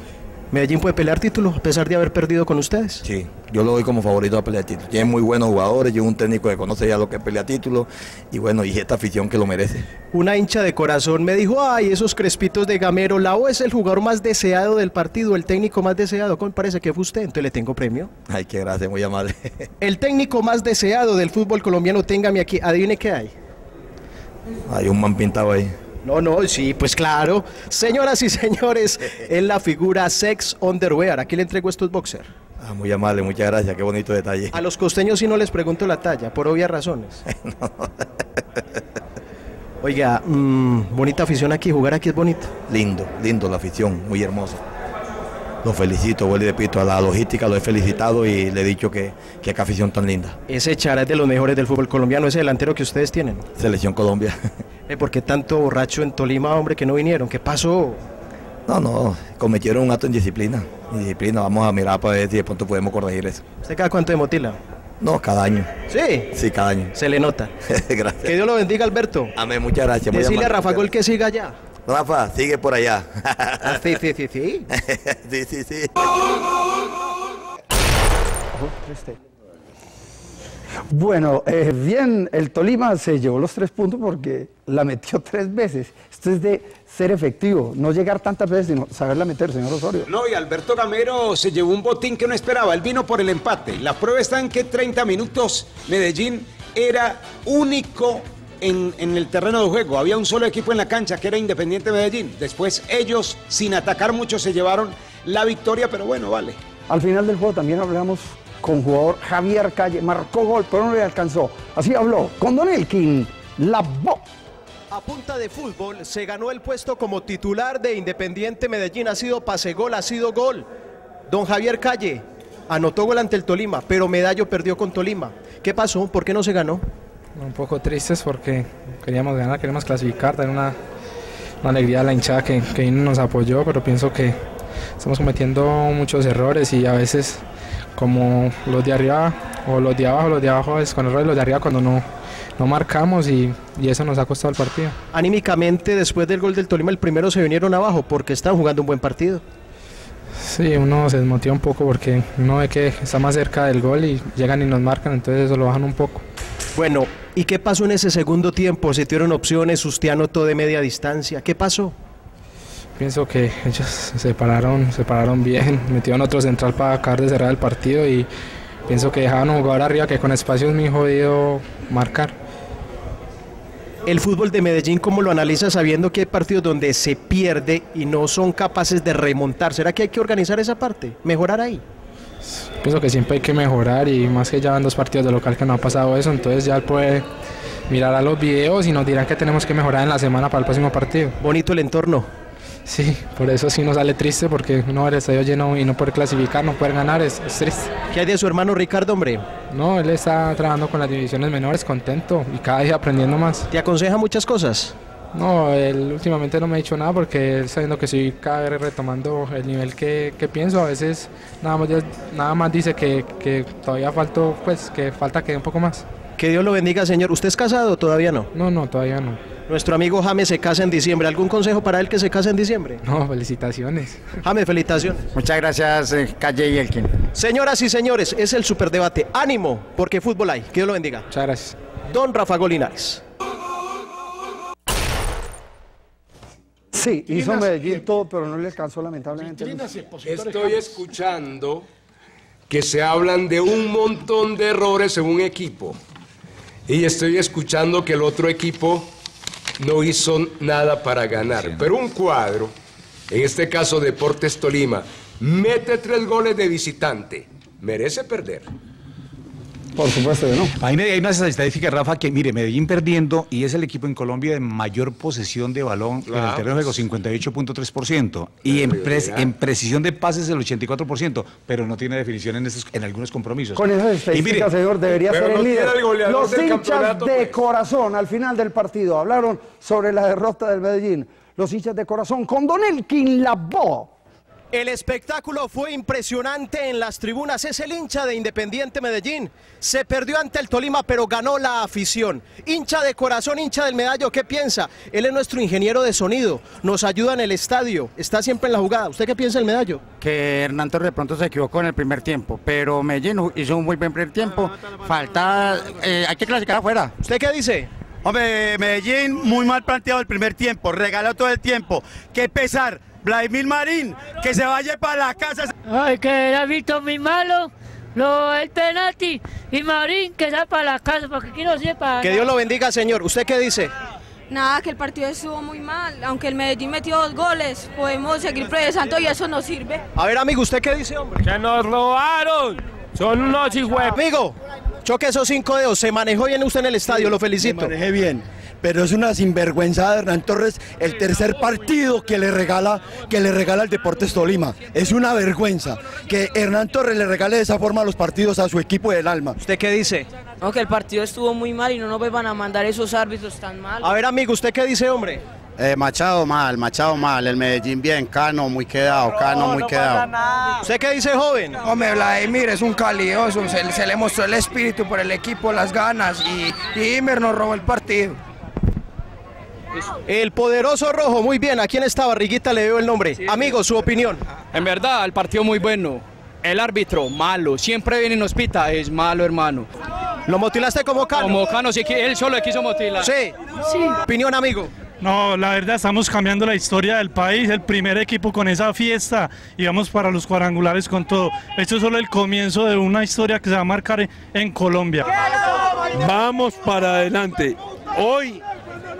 ¿Medellín puede pelear títulos a pesar de haber perdido con ustedes?
Sí, yo lo doy como favorito a pelear títulos. Tienen muy buenos jugadores, yo un técnico que conoce ya lo que es pelear títulos y bueno, y esta afición que lo merece.
Una hincha de corazón me dijo, ay, esos crespitos de Gamero, Lao es el jugador más deseado del partido, el técnico más deseado. ¿Cómo parece que fue usted? Entonces le tengo premio.
Ay, qué gracias, muy amable. (laughs)
El técnico más deseado del fútbol colombiano, téngame aquí, adivine qué hay.
Hay un man pintado ahí.
No, no, sí, pues claro. Señoras y señores, (laughs) es la figura Sex Underwear. Aquí le entrego estos boxers.
Ah, muy amable, muchas gracias, qué bonito detalle.
A los costeños sí no les pregunto la talla, por obvias razones. (laughs) Oiga, mm, bonita afición aquí, jugar aquí es bonito.
Lindo, lindo la afición, muy hermoso. Lo felicito, vuelvo y repito, a la logística lo he felicitado y le he dicho que, que qué afición tan linda.
Ese Chara es de los mejores del fútbol colombiano, ese delantero que ustedes tienen.
Selección Colombia.
Eh, ¿Por qué tanto borracho en Tolima, hombre, que no vinieron? ¿Qué pasó?
No, no, cometieron un acto en disciplina. Disciplina, vamos a mirar para ver si de pronto podemos corregir eso.
¿Usted cada cuánto de motila?
No, cada año.
Sí.
Sí, cada año.
Se le nota. (laughs)
gracias.
Que Dios lo bendiga, Alberto.
Amén, muchas gracias.
Decirle a. Rafa Gol que siga allá.
Rafa, sigue por allá.
sí, sí, sí, sí. (laughs)
sí, sí, sí.
Bueno, eh, bien, el Tolima se llevó los tres puntos porque la metió tres veces. Esto es de ser efectivo, no llegar tantas veces, sino saberla meter, señor Osorio.
No, y Alberto Gamero se llevó un botín que no esperaba. Él vino por el empate. La prueba está en que 30 minutos Medellín era único en, en el terreno de juego. Había un solo equipo en la cancha que era Independiente Medellín. Después ellos, sin atacar mucho, se llevaron la victoria, pero bueno, vale.
Al final del juego también hablamos con jugador Javier Calle, marcó gol, pero no le alcanzó. Así habló con Don Elkin, la voz.
A punta de fútbol se ganó el puesto como titular de Independiente Medellín. Ha sido pase gol, ha sido gol. Don Javier Calle anotó gol ante el Tolima, pero Medallo perdió con Tolima. ¿Qué pasó? ¿Por qué no se ganó?
Un poco tristes porque queríamos ganar, queríamos clasificar, dar una, una alegría a la hinchada que, que nos apoyó, pero pienso que estamos cometiendo muchos errores y a veces como los de arriba o los de abajo, los de abajo es con errores, los de arriba cuando no, no marcamos y, y eso nos ha costado el partido.
Anímicamente, después del gol del Tolima, el primero se vinieron abajo porque están jugando un buen partido.
Sí, uno se desmotiva un poco porque uno ve que está más cerca del gol y llegan y nos marcan, entonces eso lo bajan un poco.
Bueno, ¿y qué pasó en ese segundo tiempo? Se tuvieron opciones, usted anotó de media distancia. ¿Qué pasó?
Pienso que ellos se pararon, se pararon bien, (laughs) metieron otro central para acabar de cerrar el partido y pienso que dejaban un jugador arriba que con espacio es muy jodido marcar.
El fútbol de Medellín, ¿cómo lo analiza sabiendo que hay partidos donde se pierde y no son capaces de remontar? ¿Será que hay que organizar esa parte? ¿Mejorar ahí?
Pienso que siempre hay que mejorar y más que ya van dos partidos de local que no ha pasado eso, entonces ya él puede mirar a los videos y nos dirán que tenemos que mejorar en la semana para el próximo partido.
Bonito el entorno.
Sí, por eso sí nos sale triste porque no ver el estadio lleno y no poder clasificar, no poder ganar es, es triste.
¿Qué hay de su hermano Ricardo, hombre?
No, él está trabajando con las divisiones menores, contento y cada día aprendiendo más.
¿Te aconseja muchas cosas?
No, él últimamente no me ha dicho nada porque él sabiendo que estoy cada vez retomando el nivel que, que pienso, a veces nada más, nada más dice que, que todavía falto, pues que falta que dé un poco más.
Que Dios lo bendiga, señor. ¿Usted es casado o todavía no?
No, no, todavía no.
Nuestro amigo James se casa en diciembre. ¿Algún consejo para él que se case en diciembre?
No, felicitaciones. (laughs)
James, felicitaciones.
Muchas gracias, eh, Calle y Elkin.
Señoras y señores, es el superdebate. Ánimo, porque fútbol hay. Que Dios lo bendiga.
Muchas gracias.
Don Rafa Golinares.
Sí, hizo Medellín todo, pero no le alcanzó lamentablemente.
Estoy escuchando que se hablan de un montón de errores en un equipo. Y estoy escuchando que el otro equipo no hizo nada para ganar. Pero un cuadro en este caso Deportes Tolima, mete tres goles de visitante, merece perder.
Por supuesto que no.
Hay, hay unas estadísticas, Rafa, que mire, Medellín perdiendo y es el equipo en Colombia de mayor posesión de balón en el terreno de juego, 58.3%. Y en, pre- en precisión de pases el 84%, pero no tiene definición en, estos- en algunos compromisos.
Con esas
mire,
estadísticas, señor, debería ser el
no
líder.
el
Los hinchas de
pues.
corazón al final del partido hablaron sobre la derrota del Medellín. Los hinchas de corazón con Don Elkin Labó.
El espectáculo fue impresionante en las tribunas. Es el hincha de Independiente Medellín. Se perdió ante el Tolima, pero ganó la afición. Hincha de corazón, hincha del medallo, ¿qué piensa? Él es nuestro ingeniero de sonido. Nos ayuda en el estadio. Está siempre en la jugada. ¿Usted qué piensa del medallo?
Que Hernán Torres de pronto se equivocó en el primer tiempo, pero Medellín hizo un muy buen primer tiempo. Falta, eh, hay que clasificar afuera.
¿Usted qué dice?
Hombre, Medellín muy mal planteado el primer tiempo, regaló todo el tiempo. Qué pesar, Vladimir Marín, que se vaya para la casa.
Ay, que ha visto muy malo lo, el penalti y Marín que se para la casa porque aquí no sepa.
Que Dios lo bendiga, señor. ¿Usted qué dice?
Nada, que el partido estuvo muy mal. Aunque el Medellín metió dos goles, podemos seguir progresando y eso nos sirve.
A ver, amigo, ¿usted qué dice, hombre?
¡Que nos robaron!
Son unos Amigo, choque esos cinco dedos. Se manejó bien usted en el estadio, lo felicito.
manejé bien, pero es una sinvergüenza de Hernán Torres el tercer partido que le regala que le regala el Deportes Tolima. Es una vergüenza que Hernán Torres le regale de esa forma los partidos a su equipo del alma.
¿Usted qué dice?
No, que el partido estuvo muy mal y no nos van a mandar esos árbitros tan mal.
A ver, amigo, ¿usted qué dice, hombre?
Eh, Machado mal, Machado mal, el Medellín bien, Cano muy quedado, Cano muy quedado.
¿Usted qué dice, joven?
Hombre, Vladimir es un calidoso, se, se le mostró el espíritu por el equipo, las ganas y, y Imer nos robó el partido.
El poderoso rojo, muy bien. ¿A quién está? Barriguita le veo el nombre. Amigo, su opinión.
En verdad, el partido muy bueno. El árbitro, malo. Siempre viene y nos pita, es malo, hermano.
¿Lo motilaste como Cano?
Como Cano, sí, él solo quiso motilar.
Sí. Sí. Opinión, amigo.
No, la verdad estamos cambiando la historia del país, el primer equipo con esa fiesta y vamos para los cuadrangulares con todo. Esto es solo el comienzo de una historia que se va a marcar en Colombia.
Vamos para adelante. Hoy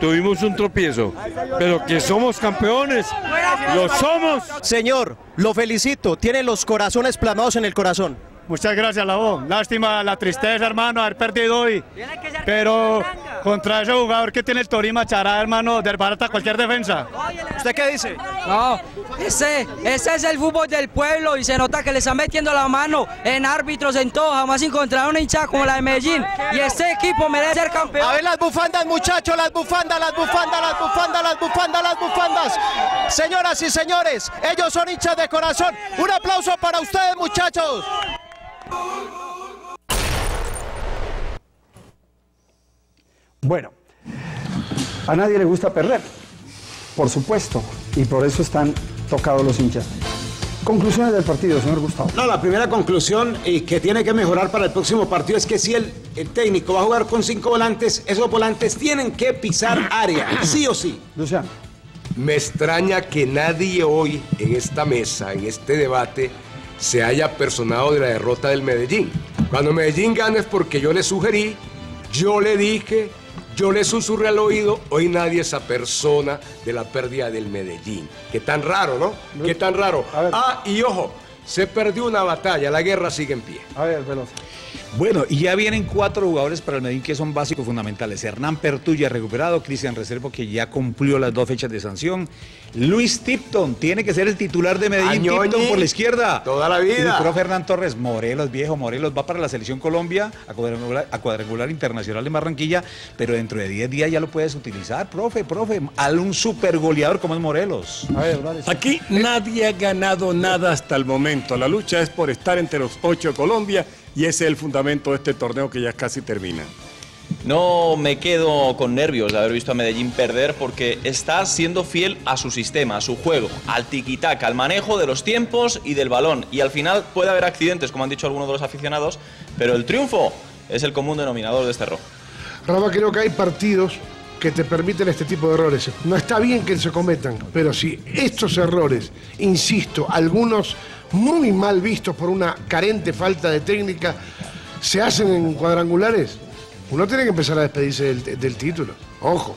tuvimos un tropiezo, pero que somos campeones, lo somos.
Señor, lo felicito. Tiene los corazones plasmados en el corazón.
Muchas gracias, Labo. Lástima la tristeza, hermano, haber perdido hoy. Pero contra ese jugador que tiene el Torima Chará, hermano, desbarata cualquier defensa.
¿Usted qué dice?
No, ese, ese es el fútbol del pueblo y se nota que le están metiendo la mano en árbitros, en todo. Jamás encontraron una hinchada como la de Medellín. Y este equipo merece ser campeón.
A ver las bufandas, muchachos, las bufandas, las bufandas, las bufandas, las bufandas, las bufandas. Señoras y señores, ellos son hinchas de corazón. Un aplauso para ustedes, muchachos.
Bueno, a nadie le gusta perder, por supuesto, y por eso están tocados los hinchas. Conclusiones del partido, señor Gustavo.
No, la primera conclusión y que tiene que mejorar para el próximo partido es que si el, el técnico va a jugar con cinco volantes, esos volantes tienen que pisar área, sí o sí.
Luciano.
Me extraña que nadie hoy en esta mesa, en este debate, se haya personado de la derrota del Medellín. Cuando Medellín gana es porque yo le sugerí, yo le dije, yo le susurré al oído, hoy nadie se persona de la pérdida del Medellín. Qué tan raro, ¿no? Qué tan raro. Ah, y ojo, se perdió una batalla, la guerra sigue en pie.
A ver, Velosa.
Bueno, y ya vienen cuatro jugadores para el Medellín que son básicos fundamentales. Hernán Pertuya recuperado, Cristian Reservo que ya cumplió las dos fechas de sanción. Luis Tipton tiene que ser el titular de Medellín,
Añoñi,
Tipton por la izquierda.
toda la vida.
Y el profe Hernán Torres, Morelos, viejo Morelos, va para la selección Colombia a cuadrangular, a cuadrangular internacional de Barranquilla, pero dentro de 10 días ya lo puedes utilizar, profe, profe, al un super goleador como es Morelos.
Aquí nadie ha ganado nada hasta el momento. La lucha es por estar entre los ocho de Colombia y ese es el fundamento de este torneo que ya casi termina.
No me quedo con nervios de haber visto a Medellín perder porque está siendo fiel a su sistema, a su juego, al tiquitaca, al manejo de los tiempos y del balón. Y al final puede haber accidentes, como han dicho algunos de los aficionados, pero el triunfo es el común denominador de este rojo.
Rafa, creo que hay partidos que te permiten este tipo de errores. No está bien que se cometan, pero si estos errores, insisto, algunos muy mal vistos por una carente falta de técnica, se hacen en cuadrangulares, uno tiene que empezar a despedirse del, del título. Ojo.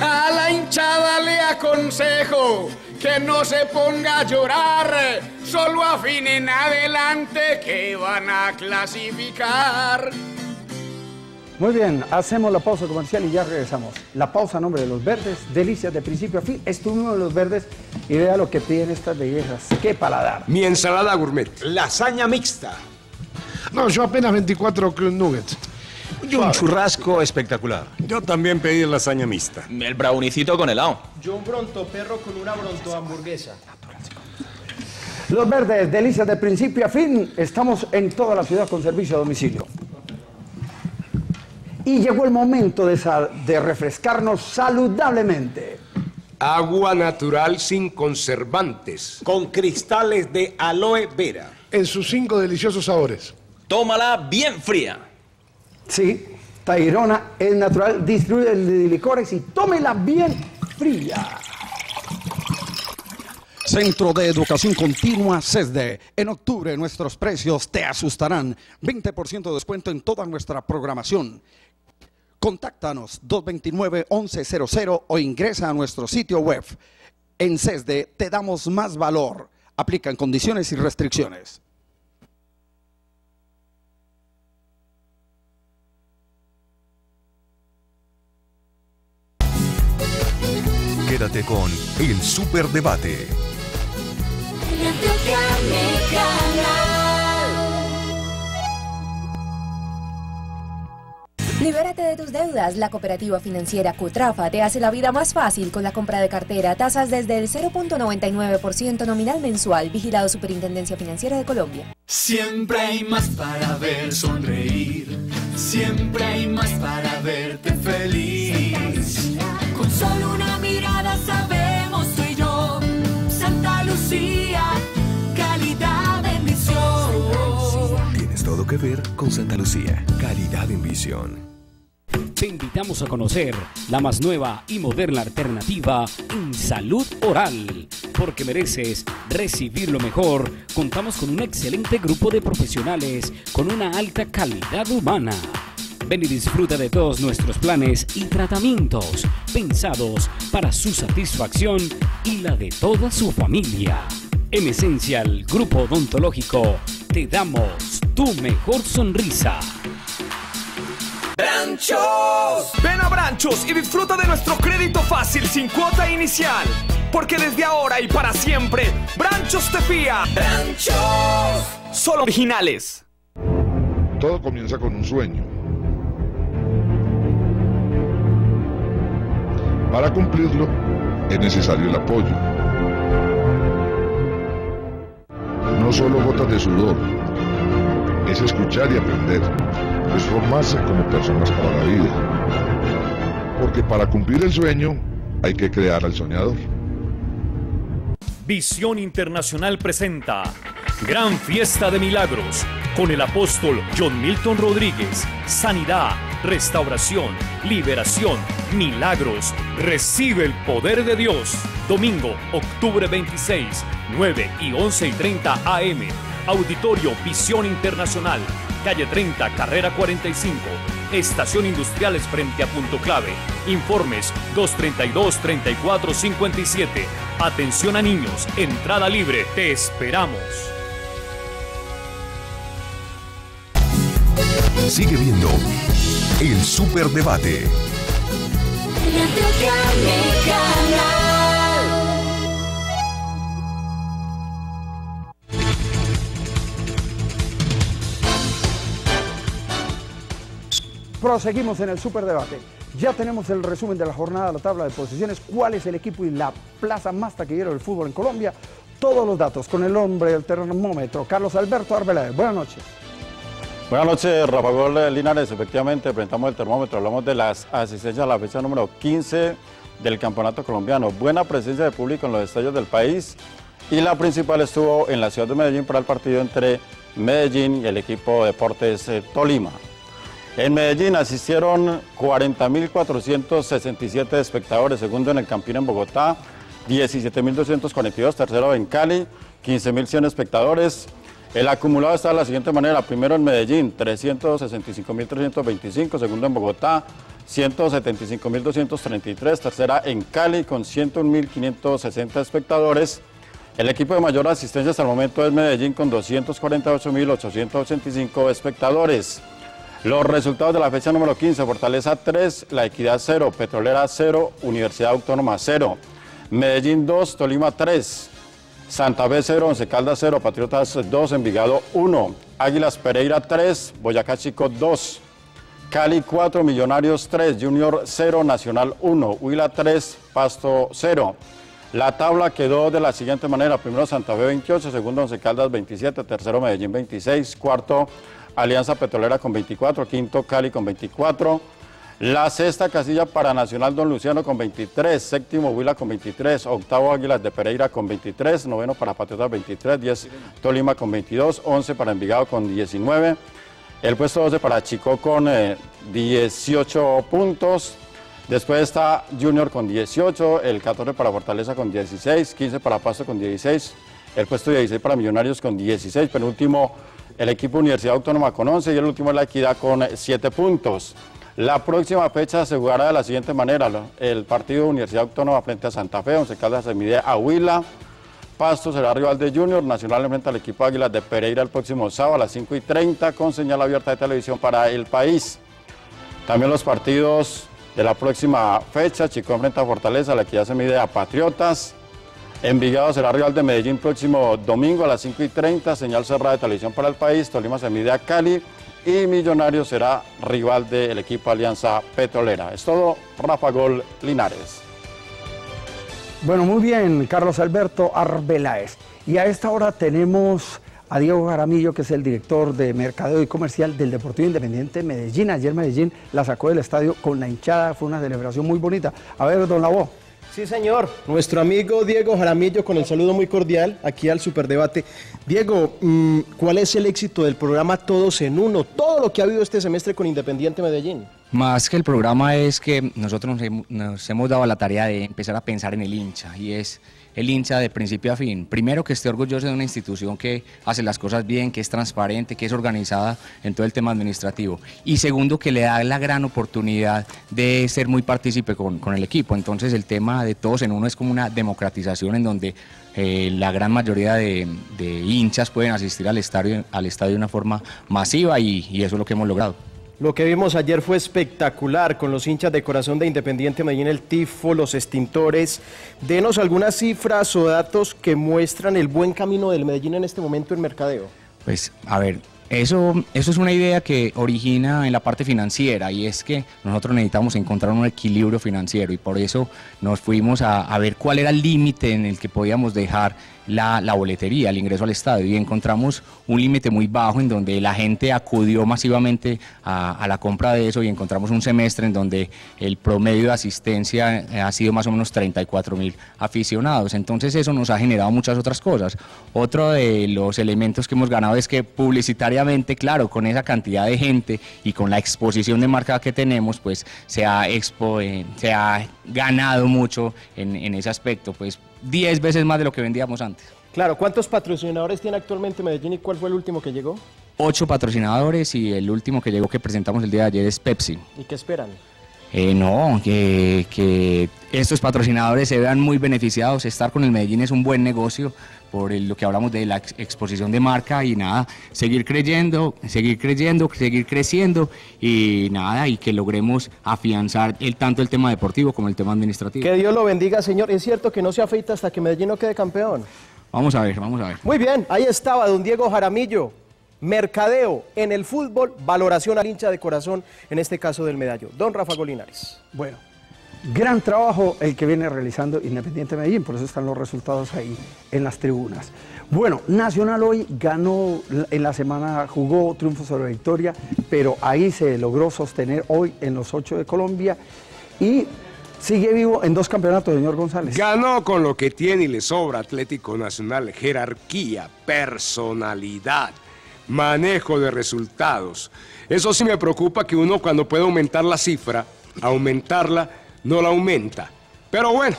A la
hinchada le aconsejo que no se ponga a llorar, solo afinen adelante que van a clasificar.
Muy bien, hacemos la pausa comercial y ya regresamos. La pausa a nombre de los verdes, delicias de principio a fin. Este es uno de los verdes y vea lo que piden estas bellezas. ¡Qué paladar!
Mi ensalada gourmet.
Lasaña mixta.
No, yo apenas 24 club nuggets.
Y un churrasco espectacular.
Yo también pedí lasaña mixta.
El brownicito con helado.
Yo un bronto perro con una bronto hamburguesa.
Los verdes, delicias de principio a fin. Estamos en toda la ciudad con servicio a domicilio. Y llegó el momento de, de refrescarnos saludablemente.
Agua natural sin conservantes.
Con cristales de aloe vera.
En sus cinco deliciosos sabores.
Tómala bien fría.
Sí, Tairona es natural, distribuye de licores y tómela bien fría. Centro de Educación Continua CESDE. En octubre nuestros precios te asustarán. 20% de descuento en toda nuestra programación. Contáctanos 229-1100 o ingresa a nuestro sitio web. En CESDE te damos más valor. Aplican condiciones y restricciones.
Quédate con El Superdebate.
Libérate de tus deudas. La cooperativa financiera Cutrafa te hace la vida más fácil con la compra de cartera, tasas desde el 0.99% nominal mensual, vigilado Superintendencia Financiera de Colombia.
Siempre hay más para ver sonreír. Siempre hay más para verte feliz. Con solo una mirada sabemos tú y yo. Santa Lucía, calidad en visión.
Tienes todo que ver con Santa Lucía. Calidad en visión.
Te invitamos a conocer la más nueva y moderna alternativa en salud oral. Porque mereces recibir lo mejor, contamos con un excelente grupo de profesionales con una alta calidad humana. Ven y disfruta de todos nuestros planes y tratamientos pensados para su satisfacción y la de toda su familia. En Esencial Grupo Odontológico, te damos tu mejor sonrisa.
¡Branchos! Ven a Branchos y disfruta de nuestro crédito fácil sin cuota inicial. Porque desde ahora y para siempre, Branchos te fía. ¡Branchos! Solo originales.
Todo comienza con un sueño. Para cumplirlo es necesario el apoyo. No solo gotas de sudor, es escuchar y aprender, es formarse como personas para la vida. Porque para cumplir el sueño hay que crear al soñador.
Visión Internacional presenta Gran Fiesta de Milagros con el apóstol John Milton Rodríguez. Sanidad, restauración, liberación, milagros. Recibe el poder de Dios. Domingo, octubre 26, 9 y 11 y 30 AM. Auditorio Visión Internacional. Calle 30, carrera 45. Estación Industriales frente a Punto Clave. Informes 232-3457. Atención a niños. Entrada libre. Te esperamos.
Sigue viendo El Superdebate.
Proseguimos en el superdebate. Ya tenemos el resumen de la jornada, la tabla de posiciones, cuál es el equipo y la plaza más taquillero del fútbol en Colombia. Todos los datos con el hombre del termómetro, Carlos Alberto Arbeláez. Buenas noches.
Buenas noches, Rafa Gol Linares. Efectivamente, presentamos el termómetro. Hablamos de las asistencias a la fecha número 15 del Campeonato Colombiano. Buena presencia de público en los estadios del país. Y la principal estuvo en la ciudad de Medellín para el partido entre Medellín y el equipo Deportes eh, Tolima. En Medellín asistieron 40.467 espectadores, segundo en el Campín en Bogotá, 17.242, tercero en Cali, 15.100 espectadores. El acumulado está de la siguiente manera, primero en Medellín, 365.325, segundo en Bogotá, 175.233. Tercera en Cali con 101.560 espectadores. El equipo de mayor asistencia hasta el momento es Medellín con 248.885 espectadores. Los resultados de la fecha número 15, Fortaleza 3, La Equidad 0, Petrolera 0, Universidad Autónoma 0, Medellín 2, Tolima 3, Santa Fe 0, Once Caldas 0, Patriotas 2, Envigado 1, Águilas Pereira 3, Boyacá Chico 2, Cali 4, Millonarios 3, Junior 0, Nacional 1, Huila 3, Pasto 0. La tabla quedó de la siguiente manera, primero Santa Fe 28, segundo Once Caldas 27, tercero Medellín 26, cuarto Alianza Petrolera con 24, quinto Cali con 24, la sexta casilla para Nacional Don Luciano con 23, séptimo Huila con 23, octavo Águilas de Pereira con 23, noveno para Patriotas 23, 10 Tolima con 22, 11 para Envigado con 19, el puesto 12 para Chico con 18 puntos, después está Junior con 18, el 14 para Fortaleza con 16, 15 para Pasto con 16, el puesto 16 para Millonarios con 16, penúltimo el equipo Universidad Autónoma con 11 y el último es la Equidad con 7 puntos. La próxima fecha se jugará de la siguiente manera. El partido Universidad Autónoma frente a Santa Fe, Once Caldas se mide a Huila. Pasto será rival de Junior, Nacional frente al equipo Águilas de Pereira el próximo sábado a las 5 y 30 con señal abierta de televisión para el país. También los partidos de la próxima fecha, Chico frente a Fortaleza, la Equidad se mide a Patriotas. Envigado será rival de Medellín próximo domingo a las 5 y 30, señal cerrada de televisión para el país. Tolima se mide a Cali y Millonarios será rival del equipo Alianza Petrolera. Es todo, Rafa Gol Linares.
Bueno, muy bien, Carlos Alberto Arbeláez. Y a esta hora tenemos a Diego Jaramillo, que es el director de Mercadeo y Comercial del Deportivo Independiente Medellín. Ayer Medellín la sacó del estadio con la hinchada, fue una celebración muy bonita. A ver, don Lavó.
Sí, señor. Nuestro amigo Diego Jaramillo con el saludo muy cordial aquí al Superdebate. Diego, mm, ¿cuál es el éxito del programa Todos en Uno? Todo lo que ha habido este semestre con Independiente Medellín.
Más que el programa es que nosotros nos hem- nos hemos dado la tarea de empezar a pensar en el hincha y es el hincha de principio a fin. Primero que esté orgulloso de una institución que hace las cosas bien, que es transparente, que es organizada en todo el tema administrativo. Y segundo que le da la gran oportunidad de ser muy partícipe con, con el equipo. Entonces el tema de todos en uno es como una democratización en donde eh, la gran mayoría de, de hinchas pueden asistir al estadio, al estadio de una forma masiva y- y eso es lo que hemos logrado.
Lo que vimos ayer fue espectacular con los hinchas de corazón de Independiente Medellín, el tifo, los extintores. Denos algunas cifras o datos que muestran el buen camino del Medellín en este momento en mercadeo.
Pues, a ver, eso, eso es una idea que origina en la parte financiera y es que nosotros necesitamos encontrar un equilibrio financiero y por eso nos fuimos a, a ver cuál era el límite en el que podíamos dejar la, boletería, el ingreso al estadio y encontramos un límite muy bajo en donde la gente acudió masivamente a, a la compra de eso y encontramos un semestre en donde el promedio de asistencia eh, ha sido más o menos 34 mil aficionados. Entonces eso nos ha generado muchas otras cosas. Otro de los elementos que hemos ganado es que publicitariamente, claro, con esa cantidad de gente y con la exposición de marca que tenemos, pues se ha, expo, eh, se ha ganado mucho en, en ese aspecto, pues 10 veces más de lo que vendíamos antes.
Claro, ¿cuántos patrocinadores tiene actualmente Medellín y cuál fue el último que llegó?
Ocho patrocinadores y el último que llegó que presentamos el día de ayer es Pepsi.
¿Y qué esperan?
Eh, no, que, que estos patrocinadores se vean muy beneficiados. Estar con el Medellín es un buen negocio por el- lo que hablamos de la ex- exposición de marca y nada, seguir creyendo, seguir creyendo, seguir creciendo y nada, y que logremos afianzar el, tanto el tema deportivo como el tema administrativo.
Que Dios lo bendiga, señor. Es cierto que no se afeita hasta que Medellín no quede campeón.
Vamos a ver, vamos a ver.
Muy bien, ahí estaba don Diego Jaramillo. Mercadeo en el fútbol, valoración al hincha de corazón, en este caso del medallo. Don Rafa Golinares.
Bueno, gran trabajo el que viene realizando Independiente Medellín, por eso están los resultados ahí en las tribunas. Bueno, Nacional hoy ganó, en la semana jugó triunfo sobre victoria, pero ahí se logró sostener hoy en los ocho de Colombia y sigue vivo en dos campeonatos, señor González.
Ganó con lo que tiene y le sobra Atlético Nacional, jerarquía, personalidad, manejo de resultados. Eso sí me preocupa que uno cuando puede aumentar la cifra, aumentarla, no la aumenta. Pero bueno,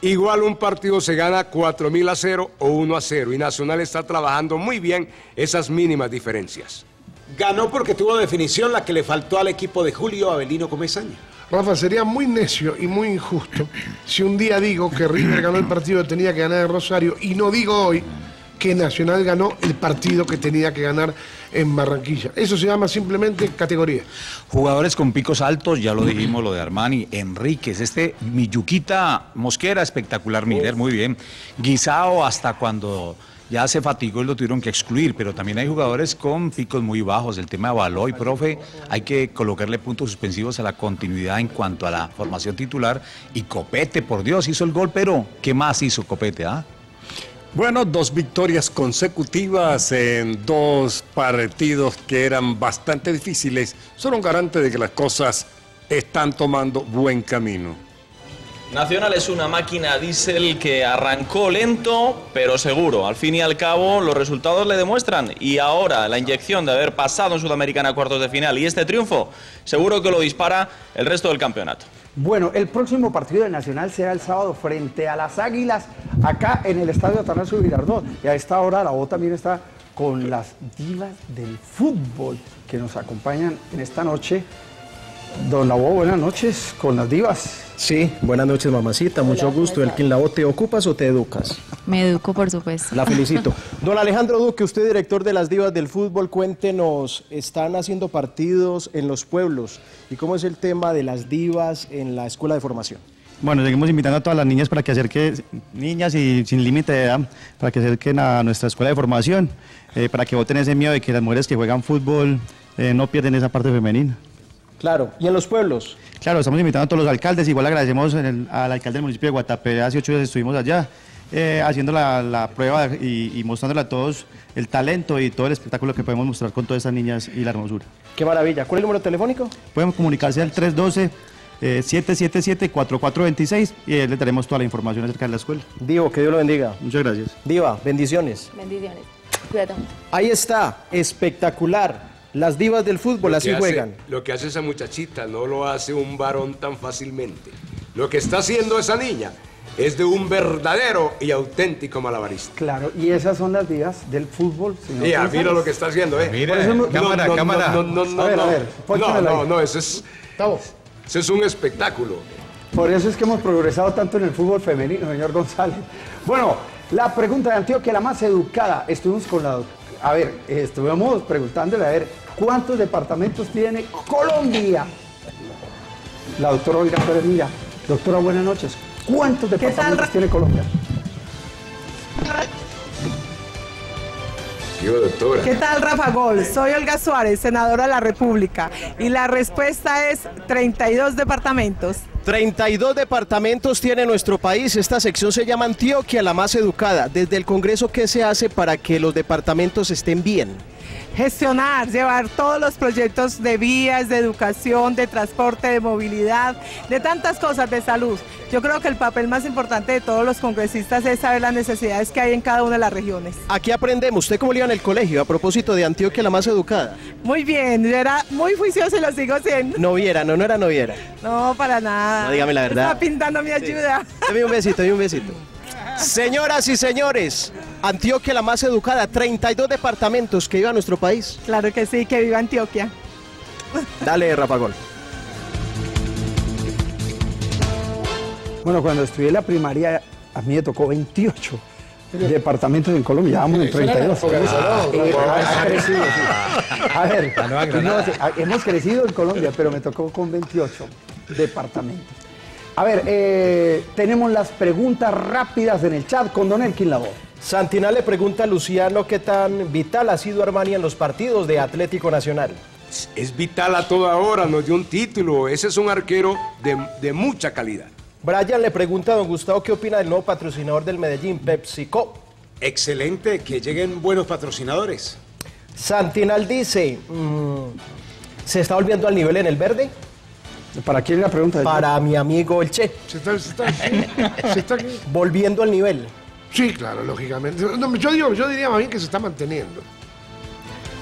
igual un partido se gana 4 mil a 0 o 1 a 0 y Nacional está trabajando muy bien esas mínimas diferencias.
Ganó porque tuvo definición la que le faltó al equipo de Julio Avelino Comesaña.
Rafa, sería muy necio y muy injusto si un día digo que River ganó el partido que tenía que ganar en Rosario y no digo hoy que Nacional ganó el partido que tenía que ganar en Barranquilla. Eso se llama simplemente categoría.
Jugadores con picos altos, ya lo dijimos, lo de Armani, Enríquez, este Miyuquita Mosquera, espectacular, Miller, muy bien. Guisao hasta cuando ya se fatigó y lo tuvieron que excluir, pero también hay jugadores con picos muy bajos. El tema de Baloy, profe, hay que colocarle puntos suspensivos a la continuidad en cuanto a la formación titular. Y Copete, por Dios, hizo el gol, pero ¿qué más hizo Copete? Ah?
Bueno, dos victorias consecutivas en dos partidos que eran bastante difíciles son un garante de que las cosas están tomando buen camino.
Nacional es una máquina diésel que arrancó lento, pero seguro. Al fin y al cabo, los resultados le demuestran. Y ahora, la inyección de haber pasado en Sudamericana a cuartos de final y este triunfo, seguro que lo dispara el resto del campeonato.
Bueno, el próximo partido del Nacional será el sábado frente a las Águilas, acá en el Estadio Atanasio Girardot. Y a esta hora la voz también está con las divas del fútbol que nos acompañan en esta noche. Don Labo, buenas noches con las divas.
Sí, buenas noches mamacita, mucho gusto. Elkin Labo, ¿te ocupas o te educas?
Me educo, por supuesto.
La felicito. (laughs) Don Alejandro Duque, usted director de las divas del fútbol, cuéntenos, están haciendo partidos en los pueblos y cómo es el tema de las divas en la escuela de formación.
Bueno, seguimos invitando a todas las niñas para que acerquen, niñas y sin límite de edad, para que acerquen a nuestra escuela de formación, eh, para que voten ese miedo de que las mujeres que juegan fútbol eh, no pierden esa parte femenina.
Claro, ¿y en los pueblos?
Claro, estamos invitando a todos los alcaldes, igual agradecemos en el- al alcalde del municipio de Guatapé, hace ocho días estuvimos allá, eh, haciendo la, la prueba y, y mostrándole a todos el talento y todo el espectáculo que podemos mostrar con todas esas niñas y la hermosura.
Qué maravilla. ¿Cuál es el número telefónico?
Pueden comunicarse al 312 eh, 777-4426 y ahí les daremos toda la información acerca de la escuela.
Divo, que Dios lo bendiga.
Muchas gracias.
Diva, bendiciones.
Bendiciones. Cuídate.
Ahí está, espectacular. Las divas del fútbol así
hace-
juegan.
Lo que hace esa muchachita no lo hace un varón tan fácilmente. Lo que está haciendo esa niña es de un verdadero y auténtico malabarista.
Claro, y esas son las divas del fútbol. señor
Mira,
González.
mira lo que está haciendo, ¿eh? No,
cámara.
No, no, no,
A ver,
no,
a ver,
no, no, no, eso es, eso es un espectáculo.
Por eso es que hemos progresado tanto en el fútbol femenino, señor González. Bueno, la pregunta de Antioquia, la más educada. Estuvimos con la. A ver, estuvimos preguntándole a ver cuántos departamentos tiene Colombia. La doctora Olga Pérez Mira. Doctora, buenas noches. ¿Cuántos departamentos tiene Colombia?
Yo, doctora.
¿Qué tal, Rafa Gol? Soy Olga Suárez, senadora de la República. Y la respuesta es 32 departamentos.
32 departamentos tiene nuestro país. Esta sección se llama Antioquia, la más educada. Desde el Congreso, ¿qué se hace para que los departamentos estén bien?
Gestionar, llevar todos los proyectos de vías, de educación, de transporte, de movilidad, de tantas cosas, de salud. Yo creo que el papel más importante de todos los congresistas es saber las necesidades que hay en cada una de las regiones.
Aquí aprendemos. ¿Usted cómo le iba en el colegio a propósito de Antioquia, la más educada?
Muy bien, yo era muy juicioso y lo sigo siendo.
Noviera, no, no era noviera.
No, para nada.
No, dígame la verdad.
Está pintando mi ayuda.
Dame un besito, dame un besito. Señoras y señores, Antioquia la más educada, 32 departamentos que iba a nuestro país.
Claro que sí, que viva Antioquia.
Dale, Rafa Gol.
Bueno, cuando estudié la primaria, a mí me tocó 28 departamentos en Colombia, ya vamos en
Eso era
32.
progresador,
Eh,
progresador.
ha- ha crecido, sí. A ver,
La Nueva Granada.
no, a- hemos crecido en Colombia, pero me tocó con 28 departamentos. A ver, eh, tenemos las preguntas rápidas en el chat con Don Elkin Labor.
Santinal le pregunta a Luciano qué tan vital ha sido Armani en los partidos de Atlético Nacional.
Es vital a toda hora, nos dio un título. Ese es un arquero de, de mucha calidad.
Brian le pregunta a don Gustavo qué opina del nuevo patrocinador del Medellín, PepsiCo.
Excelente, que lleguen buenos patrocinadores.
Santinal dice, mm, ¿se está volviendo al nivel en el verde?
¿Para quién la pregunta?
Para mi amigo el Che.
Se está, se está- se está- (laughs)
Volviendo al nivel.
Sí, claro, lógicamente. No, yo, digo, yo diría más bien que se está manteniendo.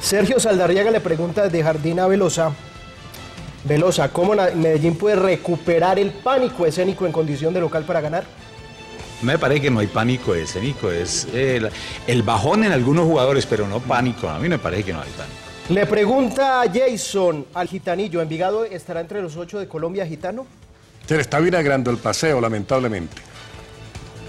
Sergio Saldarriaga le pregunta desde Jardín a Velosa. Velosa, ¿cómo Medellín puede recuperar el pánico escénico en condición de local para ganar?
Me parece que no hay pánico escénico, es el, el bajón en algunos jugadores, pero no pánico. A mí me parece que no hay pánico.
Le pregunta Jason al gitanillo, ¿Envigado estará entre los ocho de Colombia gitano?
Se le está vinagrando el paseo, lamentablemente.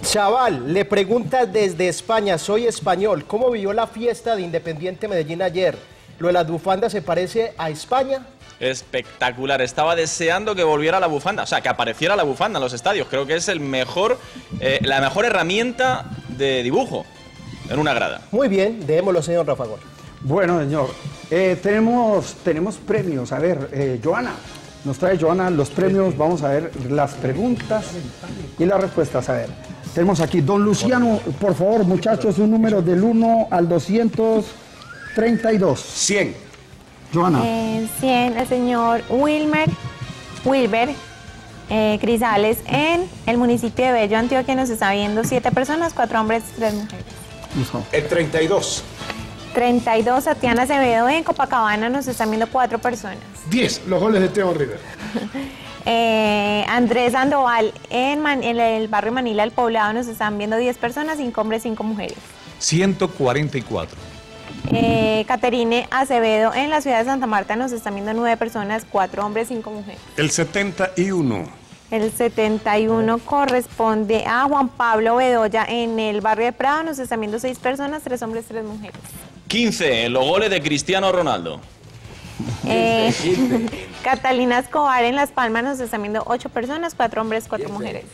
Chaval, le pregunta desde España, soy español, ¿cómo vivió la fiesta de Independiente Medellín ayer? ¿Lo de las bufandas se parece a España?
Espectacular, estaba deseando que volviera la bufanda, o sea, que apareciera la bufanda en los estadios. Creo que es el mejor, eh, la mejor herramienta de dibujo en una grada.
Muy bien, démoslo, señor Rafa Gol.
Bueno, señor, eh, tenemos, tenemos premios. A ver, eh, Joana, nos trae Joana los premios. Vamos a ver las preguntas y las respuestas. A ver, tenemos aquí, don Luciano, por favor, muchachos, un número del 1 al 232.
100.
Joana.
Eh, 100, el señor Wilmer, Wilber eh, Crisales en el municipio de Bello, Antioquia. Nos está viendo siete personas, cuatro hombres, tres mujeres.
El 32.
32, Tatiana Acevedo en Copacabana. Nos están viendo cuatro personas.
10, los goles de Teo River. (laughs)
Eh, Andrés Sandoval en, Man- en el barrio Manila, el poblado. Nos están viendo 10 personas, cinco hombres, cinco mujeres.
144.
Eh, Caterine Acevedo en la ciudad de Santa Marta. Nos están viendo nueve personas, cuatro hombres, cinco mujeres.
El 71.
El 71 corresponde a Juan Pablo Bedoya en el barrio de Prado. Nos están viendo seis personas, tres hombres, tres mujeres.
15, los goles de Cristiano Ronaldo.
Eh, (laughs) Catalina Escobar en Las Palmas nos están viendo ocho personas, cuatro hombres, cuatro mujeres.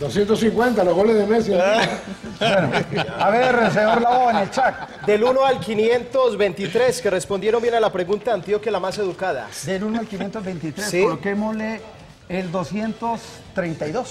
250, los goles de Messi. (laughs)
A ver, señor Labo, en el chat.
Del 1 al 523, que respondieron bien a la pregunta Antioquia, la más educada.
Del 1 al 523,
Sí.
coloquémosle el 232.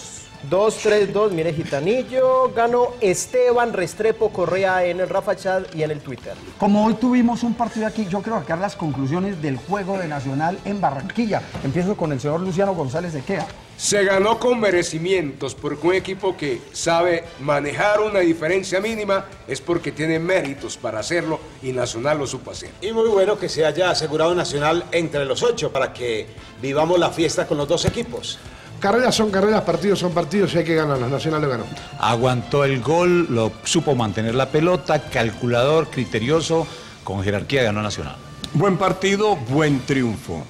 232, mire, Gitanillo, ganó Esteban Restrepo Correa en el Rafa Chat y en el Twitter.
Como hoy tuvimos un partido aquí, yo quiero sacar las conclusiones del juego de Nacional en Barranquilla. Empiezo con el señor Luciano González de Quea.
Se ganó con merecimientos porque un equipo que sabe manejar una diferencia mínima es porque tiene méritos para hacerlo y Nacional lo supo hacer.
Y muy bueno que se haya asegurado Nacional entre los ocho para que vivamos la fiesta con los dos equipos.
Carreras son carreras, partidos son partidos y hay que ganarlos. Nacional lo ganó.
Aguantó el gol, lo supo mantener la pelota, calculador, criterioso, con jerarquía ganó Nacional.
Buen partido, buen triunfo.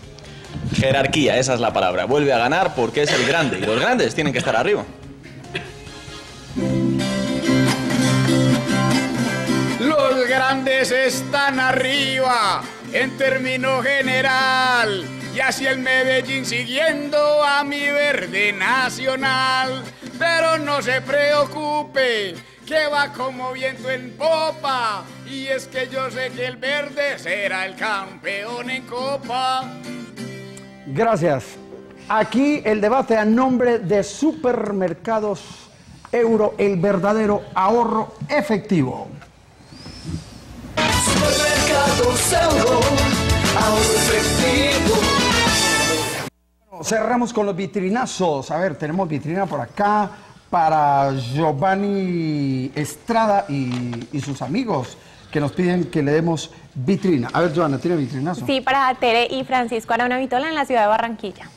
Jerarquía, esa es la palabra. Vuelve a ganar porque es el grande y los grandes tienen que estar arriba.
Los grandes están arriba en término general. Y así el Medellín siguiendo a mi verde nacional. Pero no se preocupe, que va como viento en popa. Y es que yo sé que el verde será el campeón en copa.
Gracias. Aquí el debate a nombre de Supermercados Euro, el verdadero ahorro efectivo.
Supermercados Euro, ahorro efectivo.
Cerramos con los vitrinazos. A ver, tenemos vitrina por acá para Giovanni Estrada y, y sus amigos que nos piden que le demos vitrina. A ver, Joana, ¿tiene vitrinazo?
Sí, para Tere y Francisco Arana Vitola en la ciudad de Barranquilla.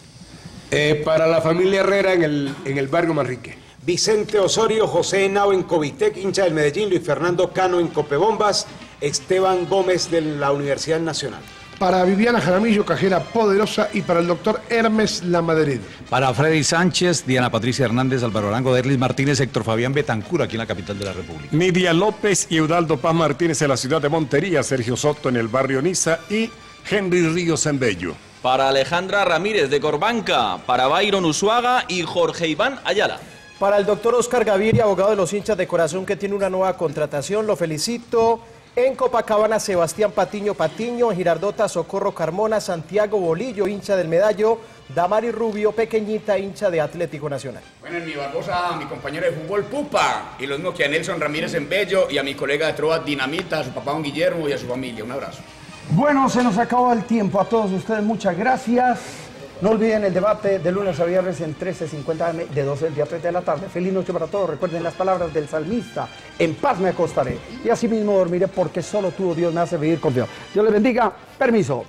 Eh, para la familia Herrera en el, en el barrio Manrique.
Vicente Osorio, José Henao en Covitec, hincha del Medellín, Luis Fernando Cano en Copebombas, Esteban Gómez de la Universidad Nacional.
Para Viviana Jaramillo, cajera poderosa, y para el doctor Hermes La Madrid.
Para Freddy Sánchez, Diana Patricia Hernández, Álvaro Arango, Derlis Martínez, Héctor Fabián Betancur, aquí en la capital de la República.
Nidia López y Eudaldo Paz Martínez en la ciudad de Montería, Sergio Soto en el barrio Niza y Henry Ríos en Bello.
Para Alejandra Ramírez de Corbanca, para Byron Usuaga y Jorge Iván Ayala.
Para el doctor Oscar Gaviria, abogado de los hinchas de corazón que tiene una nueva contratación, lo felicito. En Copacabana, Sebastián Patiño Patiño, en Girardota, Socorro Carmona, Santiago Bolillo, hincha del Medallo, Damari Rubio, pequeñita, hincha de Atlético Nacional.
Bueno, en mi Barbosa, a mi compañero de fútbol Pupa, y lo mismo que a Nelson Ramírez en Bello, y a mi colega de Trova Dinamita, a su papá don Guillermo y a su familia. Un abrazo.
Bueno, se nos acabó el tiempo. A todos ustedes, muchas gracias. No olviden el debate de lunes a viernes en 13.50 am de 12 del día a 3 de la tarde. Feliz noche para todos. Recuerden las palabras del salmista. En paz me acostaré y así mismo dormiré porque solo tú, Dios, me hace vivir con Dios. Dios les bendiga. Permiso.